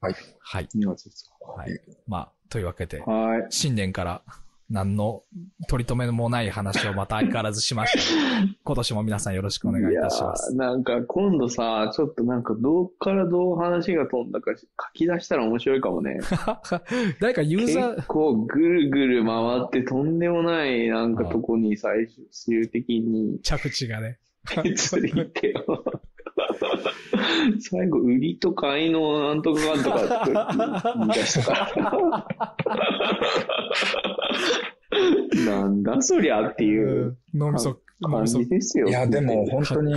はい。はい。2月ですはい。まあ、というわけで、か。はーい。新年から何の取り留めもない話をまた相変わらずしました。*laughs* 今年も皆さんよろしくお願いいたします。なんか今度さ、ちょっとなんかどっからどう話が飛んだか書き出したら面白いかもね。*laughs* 誰かユーザー結、構ぐるぐる回ってとんでもないなんかとこに最終的に着地がね。*laughs* ついてよ。*laughs* 最後、売りと買いのなんとかかんとかって言い出したから。*laughs* なんだそりゃっていう脳みそ、脳感じですよ。いや、でも本当に、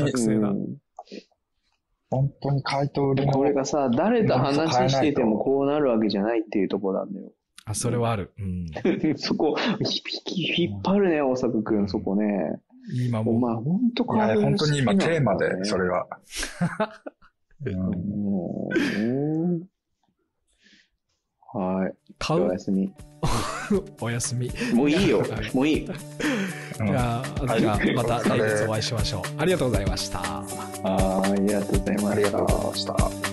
本当に回答売りのこれがさ、誰と話しててもこうなるわけじゃないっていうところなんだよ。あ、それはある。うん。*laughs* そこ、ひひ引っ張るね、大阪くん、そこね。お今も前、ほんといや、本当に今テーマで、それが。はい。買う？おやすみ。*laughs* お休み。もういいよはい。*laughs* もういい。うんじゃあ、じゃあまた来月お会いしましょう。ありがとうございました。はい、ありがとうございました。ありがとうございました。